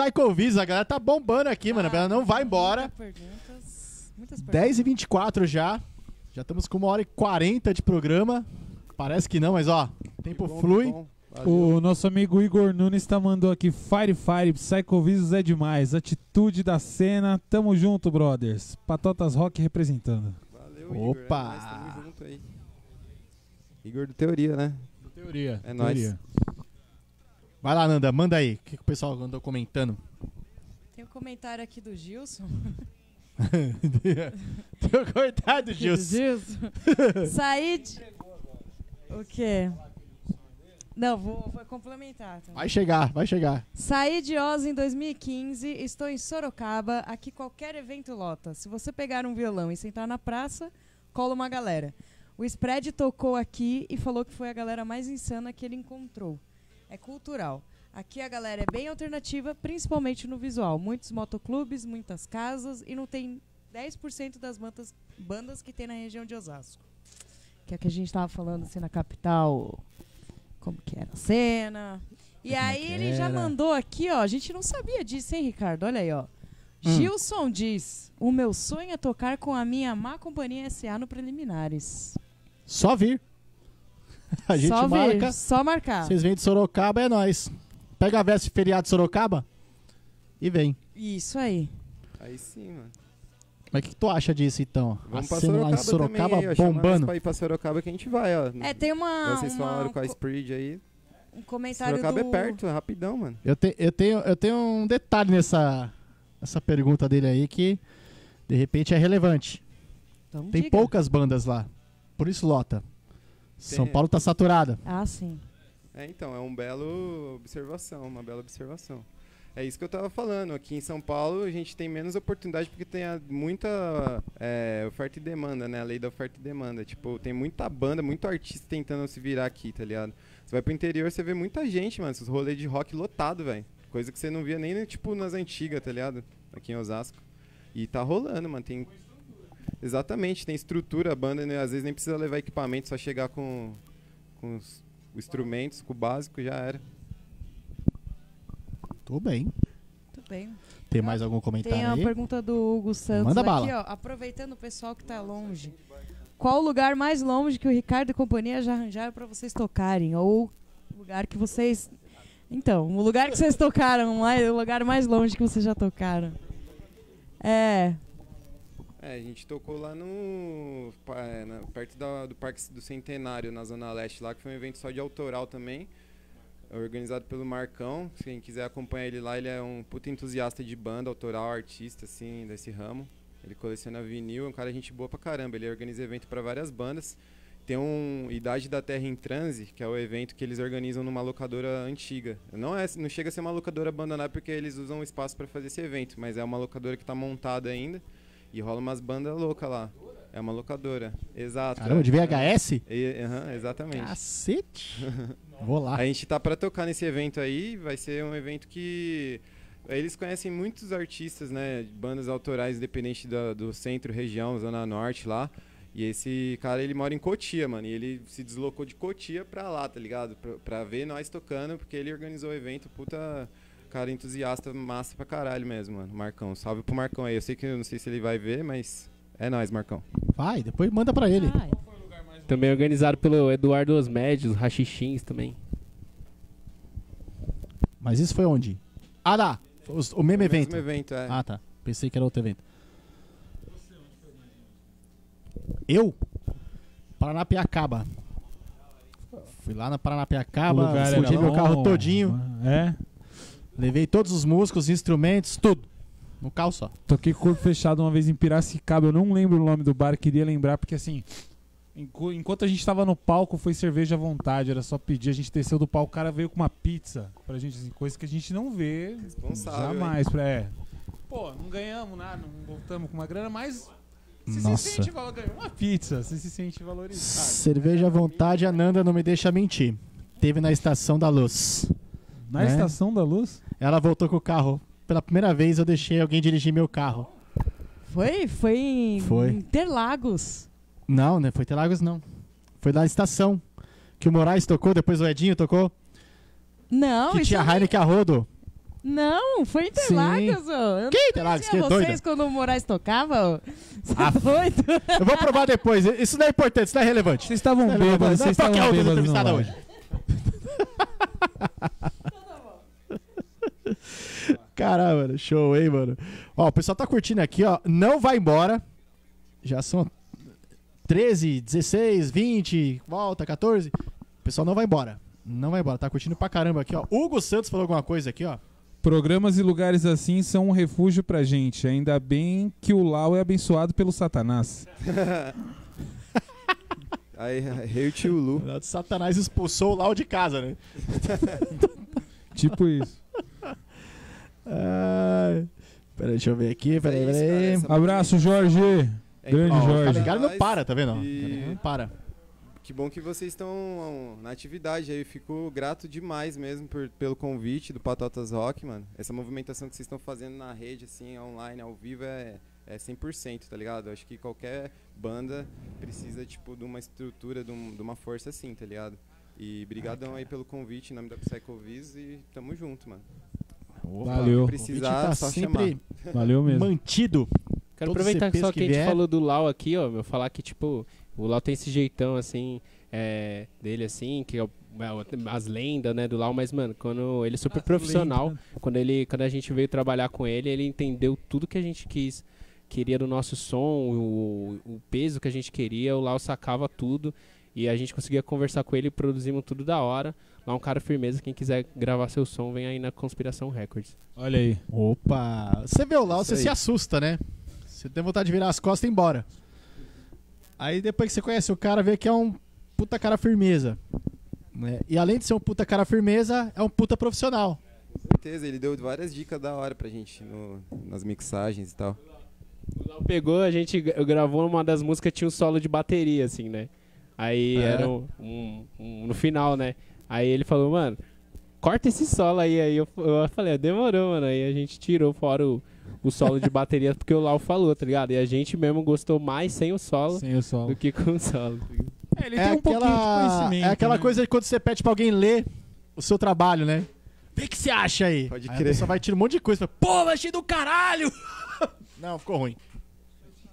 Psycho Visa, a galera tá bombando aqui, mano. Ah, Ela não vai embora. Muitas perguntas. Muitas 10 e 24 já. Já estamos com uma hora e 40 de programa. Parece que não, mas ó, o tempo Bom, flui. O nosso amigo Igor Nunes tá mandou aqui Fire Fire, Psychovisos é demais, atitude da cena, tamo junto, brothers. Patotas Rock representando. Valeu, Igor. Opa! É nóis, tamo junto aí. Igor do Teoria, né? Teoria. É nóis. Vai lá, Nanda, manda aí. O que, que o pessoal andou comentando? Tem um comentário aqui do Gilson. Teu coitado, Gilson. Gilson. Said. O quê? Não, vou, vou complementar. tá? Vai chegar, vai chegar. Saí de Oz em 2015, estou em Sorocaba, aqui qualquer evento lota. Se você pegar um violão e sentar na praça, cola uma galera. O Spread tocou aqui e falou que foi a galera mais insana que ele encontrou. É cultural. Aqui a galera é bem alternativa, principalmente no visual. Muitos motoclubes, muitas casas e não tem 10% das bandas, bandas que tem na região de Osasco. Que é que a gente tava falando assim na capital, como que era a cena. E Como é aí ele já mandou aqui, ó. A gente não sabia disso, hein, Ricardo? Olha aí, ó. Hum. Gilson diz: O meu sonho é tocar com a minha má companhia SA no Preliminares. Só vir. A gente só marca. Vir, só marcar. Vocês vêm de Sorocaba, é nóis. Pega a veste de feriado de Sorocaba e vem. Isso aí. Aí sim, mano. Mas o que, que tu acha disso, então? Vamos a pra cena lá em Sorocaba, Sorocaba também, aí, ó. Nós bombando. pra ir pra Sorocaba que a gente vai, ó. É, tem uma. Vocês uma- falaram com a Spread aí. um comentário Sorocaba do... é perto, é rapidão, mano. Eu, te- eu, tenho, eu tenho um detalhe nessa, nessa pergunta dele aí que de repente é relevante. Então, Tem diga. poucas bandas lá. Por isso lota. São Paulo tá saturada. Ah, sim. É, então, é um belo observação, uma bela observação. É isso que eu tava falando. Aqui em São Paulo a gente tem menos oportunidade porque tem muita é, oferta e demanda, né? A lei da oferta e demanda. Tipo, tem muita banda, muito artista tentando se virar aqui, tá ligado? Você vai pro interior, você vê muita gente, mano. Esses rolês de rock lotado, velho. Coisa que você não via nem, tipo, nas antigas, tá ligado? Aqui em Osasco. E tá rolando, mano. Tem... Exatamente, tem estrutura, a banda né? às vezes nem precisa levar equipamento, só chegar com, com os, os instrumentos, com o básico, já era. Tô bem. Tudo bem. Tem mais algum comentário Tem a aí? pergunta do Hugo Santos Manda aqui, bala. ó. Aproveitando o pessoal que tá longe. Qual o lugar mais longe que o Ricardo e companhia já arranjaram pra vocês tocarem? Ou o lugar que vocês. Então, o lugar que vocês tocaram, lá, o lugar mais longe que vocês já tocaram. É. É, a gente tocou lá no. é, perto da- do Parque do Centenário, na Zona Leste, lá, que foi um evento só de autoral também. Organizado pelo Marcão. Quem quiser acompanhar ele lá, ele é um puta entusiasta de banda, autoral, artista, assim, desse ramo. Ele coleciona vinil, é um cara gente boa pra caramba. Ele organiza evento pra várias bandas. Tem um Idade da Terra em Transe, que é o evento que eles organizam numa locadora antiga. Não, é, não chega a ser uma locadora abandonada porque eles usam o espaço pra fazer esse evento, mas é uma locadora que tá montada ainda. E rola umas bandas loucas lá. É uma locadora. Exato. Caramba, de VHS? E- aham, exatamente. Cacete. Vou lá. A gente tá pra tocar nesse evento aí, vai ser um evento que eles conhecem muitos artistas, né, bandas autorais independentes da- do centro, região, zona norte lá. E esse cara, ele mora em Cotia, mano, e ele se deslocou de Cotia pra lá, tá ligado? Pra, pra ver nós tocando, porque ele organizou o evento, puta cara entusiasta, massa pra caralho mesmo, mano. Marcão, salve pro Marcão aí. Eu sei que eu não sei se ele vai ver, mas é nóis, Marcão. Vai, depois manda pra ele. Ai, Também organizado pelo Eduardo Osmed, os Rachichins também. Mas isso foi onde? Ah, lá. Os- O mesmo O evento. Mesmo evento, é. Ah, tá. Pensei que era outro evento. Eu? Paranapiacaba. Fui lá na O Paranapiacaba, escondi meu carro todinho, É. levei todos os músicos, instrumentos, tudo. No carro só. Toquei corpo fechado uma vez em Piracicaba. Eu não lembro o nome do bar, queria lembrar, porque assim. enqu- Enquanto a gente tava no palco, foi cerveja à vontade, era só pedir. A gente desceu do palco, o cara veio com uma pizza pra gente, assim, coisa que a gente não vê Responsável, jamais. Pra, é. Pô, não ganhamos nada, não voltamos com uma grana, mas você Nossa. se sente valor, ganhou uma pizza, você se sente valorizado. Cerveja à vontade, a Nanda não me deixa mentir. Teve na estação da luz. Na Né? estação da luz? Ela voltou com o carro. Pela primeira vez eu deixei alguém dirigir meu carro. Foi? Foi em Foi. Interlagos. Não, né? Foi Interlagos não. Foi na estação. Que o Moraes tocou, depois o Edinho tocou. Não, que isso tinha Heineken a rodo. Não, foi Interlagos, ô. Eu Que Interlagos? Que é doida? vocês quando o Moraes tocava, ô. Você Ah. é doido? Eu vou provar depois. Isso não é importante, isso não é relevante. Vocês estavam Não é bêbados, vocês estavam bêbados. não, entrevistada vai. hoje? Caramba, mano. Show, hein, mano? Ó, o pessoal tá curtindo aqui, ó. Não vai embora. Já são 13, 16, 20, volta, 14. O pessoal não vai embora. Não vai embora. Tá curtindo pra caramba aqui, ó. Hugo Santos falou alguma coisa aqui, ó. Programas e lugares assim são um refúgio pra gente. Ainda bem que o Lau é abençoado pelo Satanás. Aí, rei o tio Lu. O Satanás expulsou o Lau de casa, né? Tipo isso. Ai. Peraí, deixa eu ver aqui. Peraí, É isso, peraí. cara, Abraço, Jorge. É Grande Ó, o Jorge. Calegari não para, tá vendo? ó? E- O Não para. Que bom que vocês estão na atividade aí. Fico grato demais mesmo por- pelo convite do Patotas Rock, mano. Essa movimentação que vocês estão fazendo na rede, assim, online, ao vivo, é, é 100%, tá ligado? Eu acho que qualquer banda precisa, tipo, de uma estrutura, de, um- de uma força assim, tá ligado? E brigadão aí pelo convite em nome da Psychovis e tamo junto, mano. Valeu. O Precisar, tá só sempre Valeu mesmo. mantido. Quero Todos os aproveitar só que que a gente falou do Lau aqui, ó, meu, falar que, tipo, o Lau tem esse jeitão, assim, é, dele, assim, que é o- é as lendas, né, do Lau, mas, mano, quando ele é super profissional, quando, ele, quando a gente veio trabalhar com ele, ele entendeu tudo que a gente quis, queria do nosso som, o, o peso que a gente queria, o Lau sacava tudo, e a gente conseguia conversar com ele, produzimos tudo da hora. Lá um cara firmeza, quem quiser gravar seu som, vem aí na Conspiração Records. Olha aí. Opa! Você vê o Lau, você se assusta, né? Você tem vontade de virar as costas e ir embora. Aí depois que você conhece o cara, vê que é um puta cara firmeza. né? E além de ser um puta cara firmeza, é um puta profissional. Com certeza, ele deu várias dicas da hora pra gente no- nas mixagens e tal. O Léo pegou, a gente gra- gravou uma das músicas, tinha um solo de bateria, assim, né? Aí É. era um, um- um- no final, né? Aí ele falou, mano, corta esse solo aí. Aí eu, eu falei, "Ah, demorou, mano. Aí a gente tirou fora o, o solo de bateria, porque o Lau falou, tá ligado? E a gente mesmo gostou mais sem o solo Sem o solo. do que com o solo. tá? É, ele é tem um pouquinho de aquela, conhecimento. é aquela né? coisa de quando você pede pra alguém ler o seu trabalho, né? Vê o que você acha aí. Pode aí crer. Pessoa vai tirar um monte de coisa. fala, Pô, mas achei do caralho! Não, ficou ruim.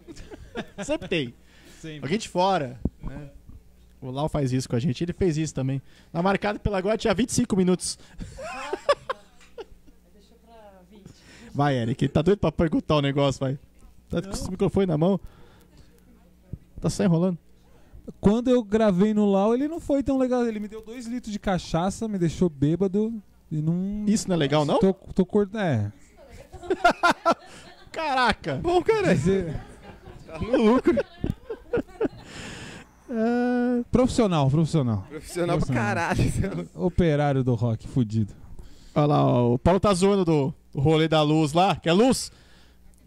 Sempre tem. Sempre. Alguém de fora. Né? O Lau faz isso com a gente. Ele fez isso também. Na marcada pela agora tinha 25 minutos. Vai, Eric. Tá doido pra perguntar o negócio, vai. Tá com esse microfone na mão. Tá só enrolando. Quando eu gravei no Lau, ele não foi tão legal. Ele me deu dois litros de cachaça, me deixou bêbado e não. Isso não é legal, não? Tô, tô cortando. É. Caraca! Bom, cara, Dizer- tá no lucro. É, Profissional, profissional. Profissional pra caralho. Operário do rock, fudido. Olha lá, ó, o Paulo tá zoando do, rolê da luz lá, que é luz.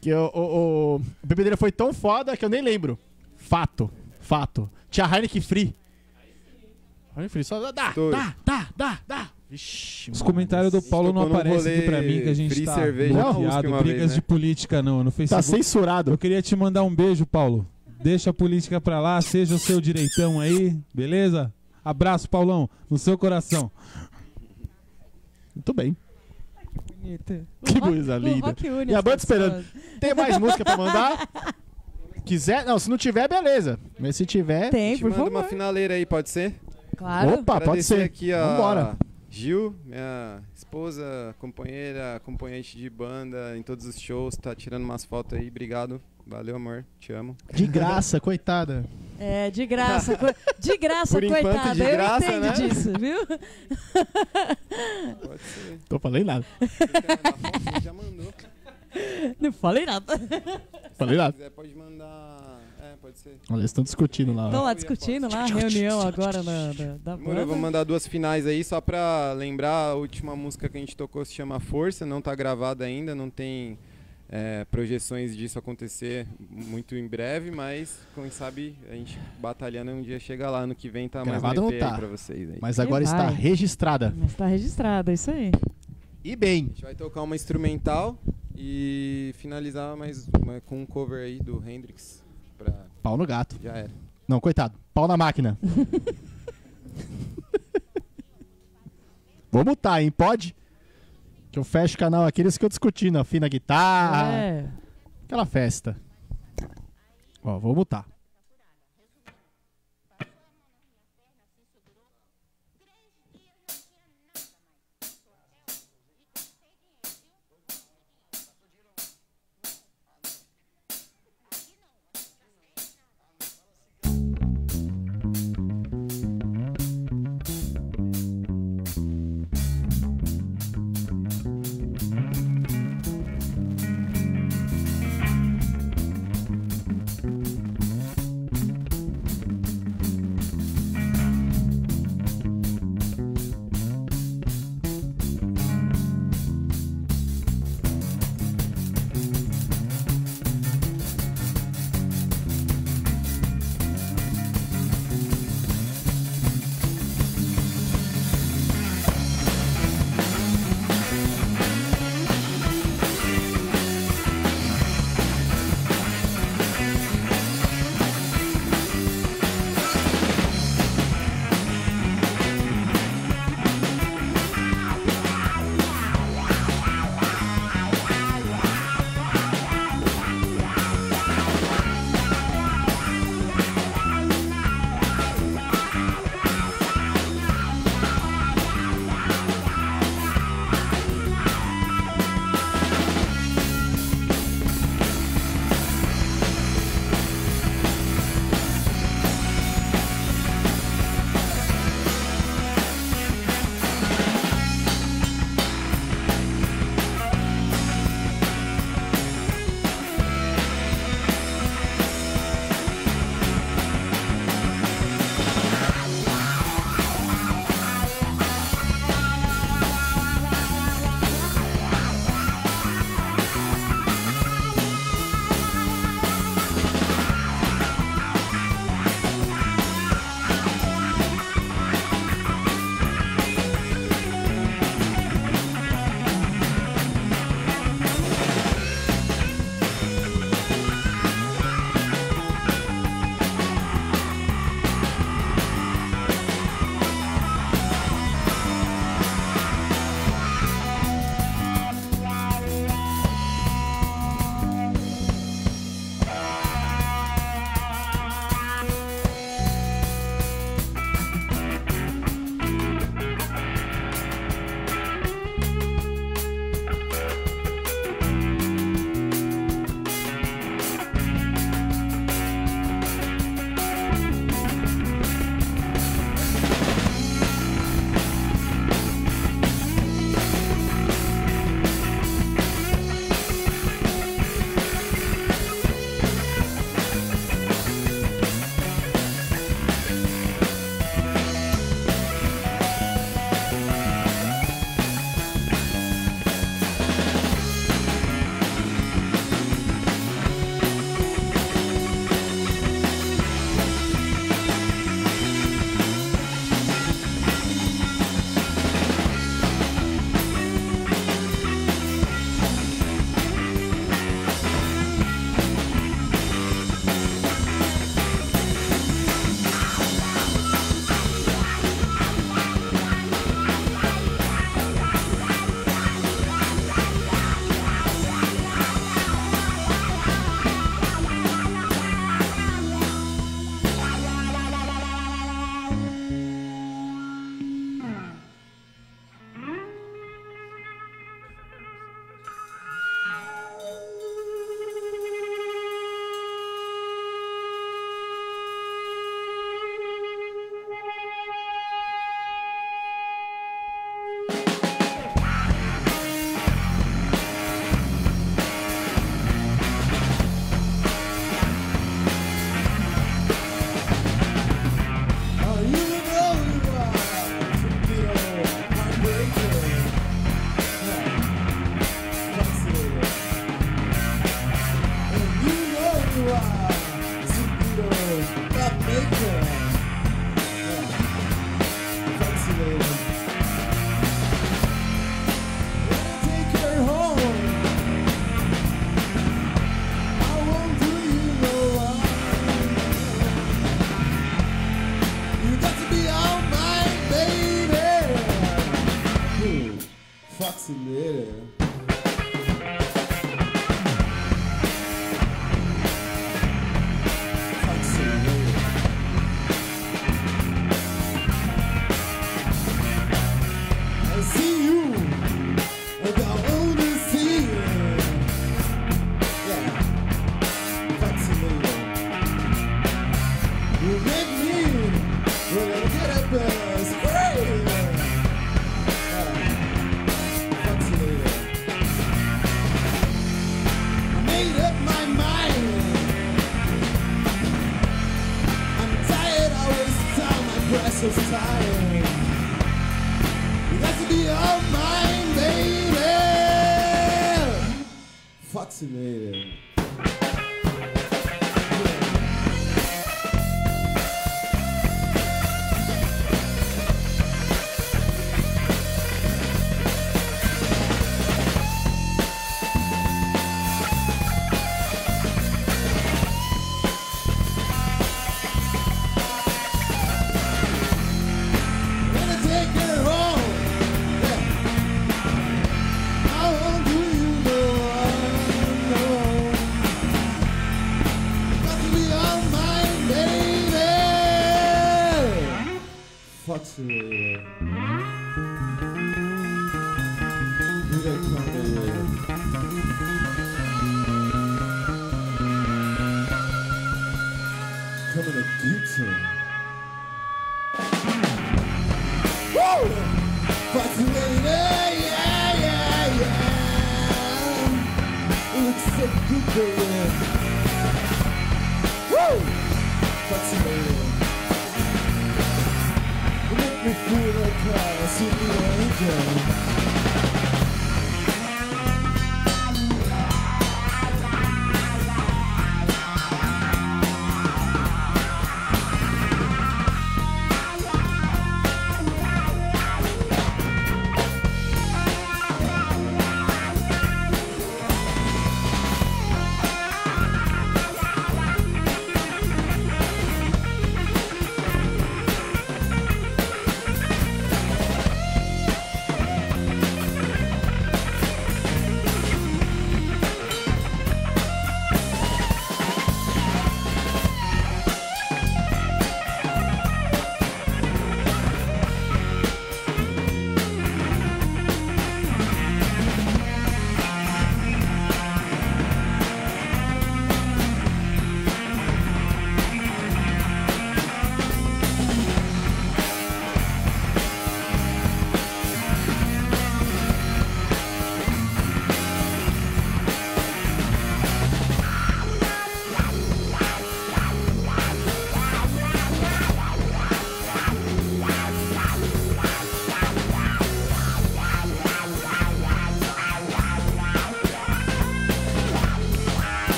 Que o, o, o bebedeira foi tão foda que eu nem lembro. Fato, fato. Tinha Heineken Free. Heineken Free, só dá, dá, dá, dá, dá. Vixe, Os comentários do Paulo não aparecem aqui pra mim, que a gente free tá cerveja bloqueado. Brigas vez, né? de política no, no Tá Facebook. censurado. Eu queria te mandar um beijo, Paulo. Deixa a política pra lá, seja o seu direitão aí, beleza? Abraço, Paulão, no seu coração. Muito bem. Bonito. Que O rock- coisa linda. E a banda esperando. Tem mais música pra mandar? Quiser? Não, se não tiver, beleza. Mas se tiver. Tem, Te por manda favor. uma finaleira aí, pode ser? Claro. Opa, pode Agradecer ser. aqui a Vambora. Gil, minha esposa, companheira, acompanhante de banda em todos os shows, tá tirando umas fotos aí. Obrigado. Valeu, amor. Te amo. De graça, coitada. É, de graça. De graça, Por enquanto, coitada. de Eu graça, entendo né? disso, viu? Pode ser. Tô falando nada. Na já mandou. Não falei nada. Falei Se nada. quiser, pode mandar. É, pode ser. Olha, eles estão discutindo lá. Estão lá discutindo lá, reunião agora na, da, da Demorou, eu vou mandar duas finais aí, só pra lembrar, a última música que a gente tocou se chama Força, não tá gravada ainda, não tem é, projeções disso acontecer muito em breve, mas quem sabe a gente batalhando um dia chega lá, ano que vem tá Gravada mais um EP tá. aí pra vocês aí. Mas agora está registrada. Mas tá registrado, é isso aí. E bem. A gente vai tocar uma instrumental e finalizar mais uma- com um cover aí do Hendrix, pra... Pau no gato. já era. Não, coitado. Pau na máquina. Vou mutar, hein? Pode? Que eu fecho o canal aqui, eles ficam discutindo. Afina a guitarra. É. Aquela festa. Ó, vou mutar.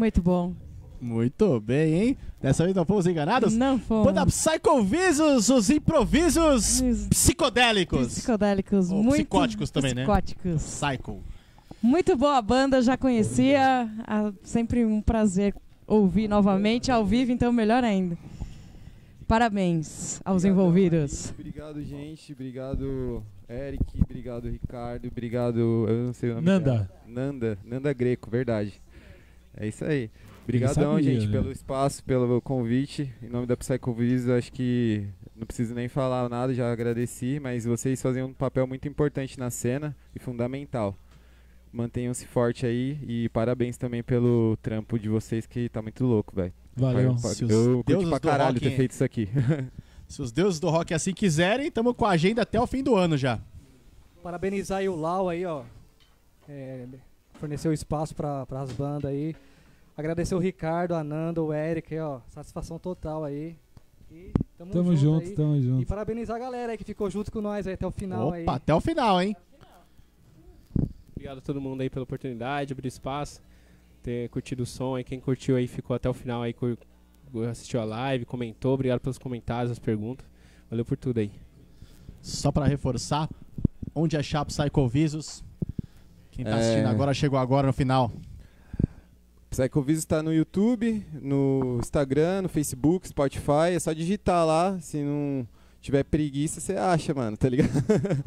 Muito bom. Muito bem, hein? Dessa vez não fomos enganados? Não fomos. Banda Psychovisos, os improvisos Os psicodélicos. Psicodélicos, Ou muito psicóticos também, né? psicóticos. Psycho. Muito boa a banda, já conhecia. Ah, sempre um prazer ouvir novamente ao vivo, então melhor ainda. Parabéns aos Obrigadão, envolvidos. Obrigado, gente. Obrigado, Eric. Obrigado, Ricardo. Obrigado, eu não sei o nome Nanda. dela. Nanda. Nanda Greco, verdade. É isso aí. Obrigadão, sabia, gente, né? pelo espaço, pelo convite. Em nome da Psychovis, eu acho que não preciso nem falar nada, já agradeci, mas vocês fazem um papel muito importante na cena e fundamental. Mantenham-se forte aí e parabéns também pelo trampo de vocês que tá muito louco, velho. Valeu. Eu curti pra do caralho rock- ter feito isso aqui. Se os deuses do rock assim quiserem, estamos com a agenda até o fim do ano já. Parabenizar aí o Lau aí, ó. É, forneceu espaço para as bandas aí. Agradecer o Ricardo, a Nanda, o Eric aí, ó. Satisfação total aí. E tamo, Tamo junto, aí. tamo E junto. parabenizar a galera aí que ficou junto com nós aí até o final aí. Opa, até o final, hein? Obrigado a todo mundo aí pela oportunidade, abrir espaço, ter curtido o som aí. Quem curtiu aí ficou até o final aí, assistiu a live, comentou. Obrigado pelos comentários, as perguntas. Valeu por tudo aí. Só pra reforçar, onde achar Psychovisus? Quem tá É. assistindo agora chegou agora no final. Psychovis está no YouTube, no Instagram, no Facebook, Spotify. É só digitar lá. Se não tiver preguiça, você acha, mano, tá ligado?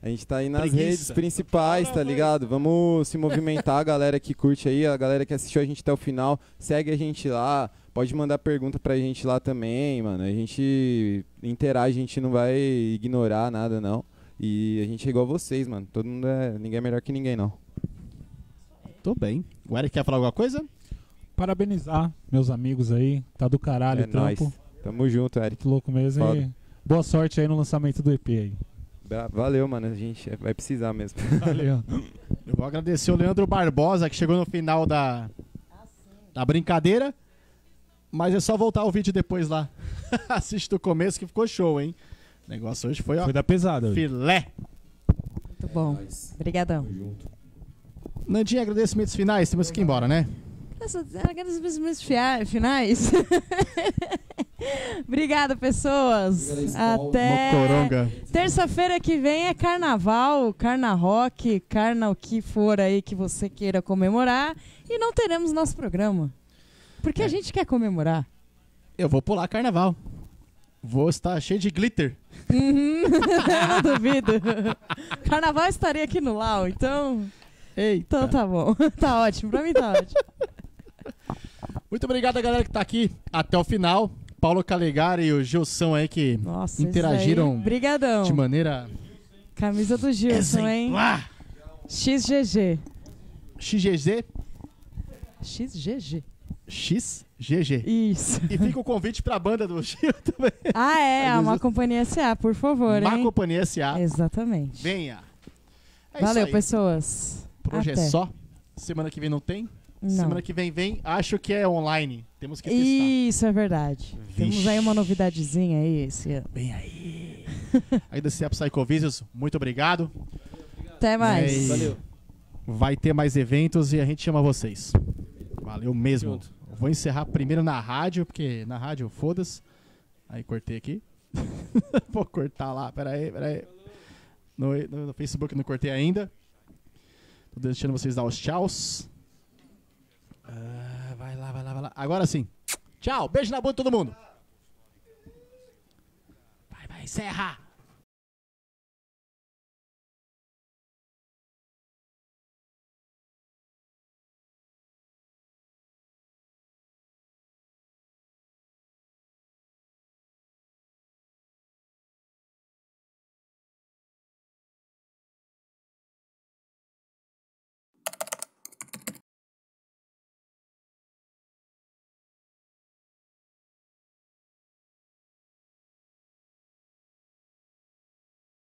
A gente tá aí nas Preguiça. redes principais, tá ligado? Vamos se movimentar, a galera que curte aí, a galera que assistiu a gente até o final. Segue a gente lá, pode mandar pergunta pra gente lá também, mano. A gente interage, a gente não vai ignorar nada, não. E a gente é igual vocês, mano. Todo mundo é. Ninguém é melhor que ninguém, não. Tô bem. O Eric quer falar alguma coisa? Parabenizar meus amigos aí. Tá do caralho é trampo. nóis. Tamo junto, Eric. Muito louco mesmo. Foda. E boa sorte aí no lançamento do EP aí. Valeu, mano. A gente vai precisar mesmo. Valeu. Eu vou agradecer o Leandro Barbosa, que chegou no final da, da brincadeira. Mas é só voltar o vídeo depois lá. Assiste do começo que ficou show, hein? O negócio hoje foi, ó, Foi da pesada. hoje. filé. Muito bom. Obrigadão. Nandinha, agradecimentos finais. Temos que ir embora, né? Agradecimentos finais. Obrigada, pessoas. Até terça-feira que vem é carnaval, carna rock, carna o que for aí que você queira comemorar. E não teremos nosso programa. Porque a gente quer comemorar. Eu vou pular carnaval. Vou estar cheio de glitter. Uhum. não duvido. Carnaval estaria aqui no Lau, então. Eita. Então tá bom. Tá ótimo. Pra mim tá ótimo. Muito obrigado a galera que tá aqui até o final. Paulo Calegari e o Gilson aí que Nossa, Interagiram aí, de maneira Camisa do Gilson, hein? XGG. XGG. XGG. XGG. Isso. E fica o convite pra banda do Gil também. Ah, é, Aí, uma Gilson. companhia SA, por favor, Má hein? Companhia S.A. Exatamente. Venha. É Valeu, isso aí. pessoas. Por hoje Até. é só. Semana que vem não tem. Não. Semana que vem vem. Acho que é online. Temos que testar. Isso é verdade. Temos Vixe. aí uma novidadezinha aí esse ano. Vem aí. Agradecer a Psychovisions. Muito obrigado. Até mais. Valeu. Vai ter mais eventos e a gente chama vocês. Valeu mesmo. Vou encerrar primeiro na rádio, porque na rádio, foda-se. Aí cortei aqui. Vou cortar lá, pera aí, pera aí. No, no- no Facebook não cortei ainda. Tô deixando vocês dar os tchauz. Ah, vai lá, vai lá, vai lá. Agora sim. Tchau, beijo na de todo mundo. Vai, vai, encerra.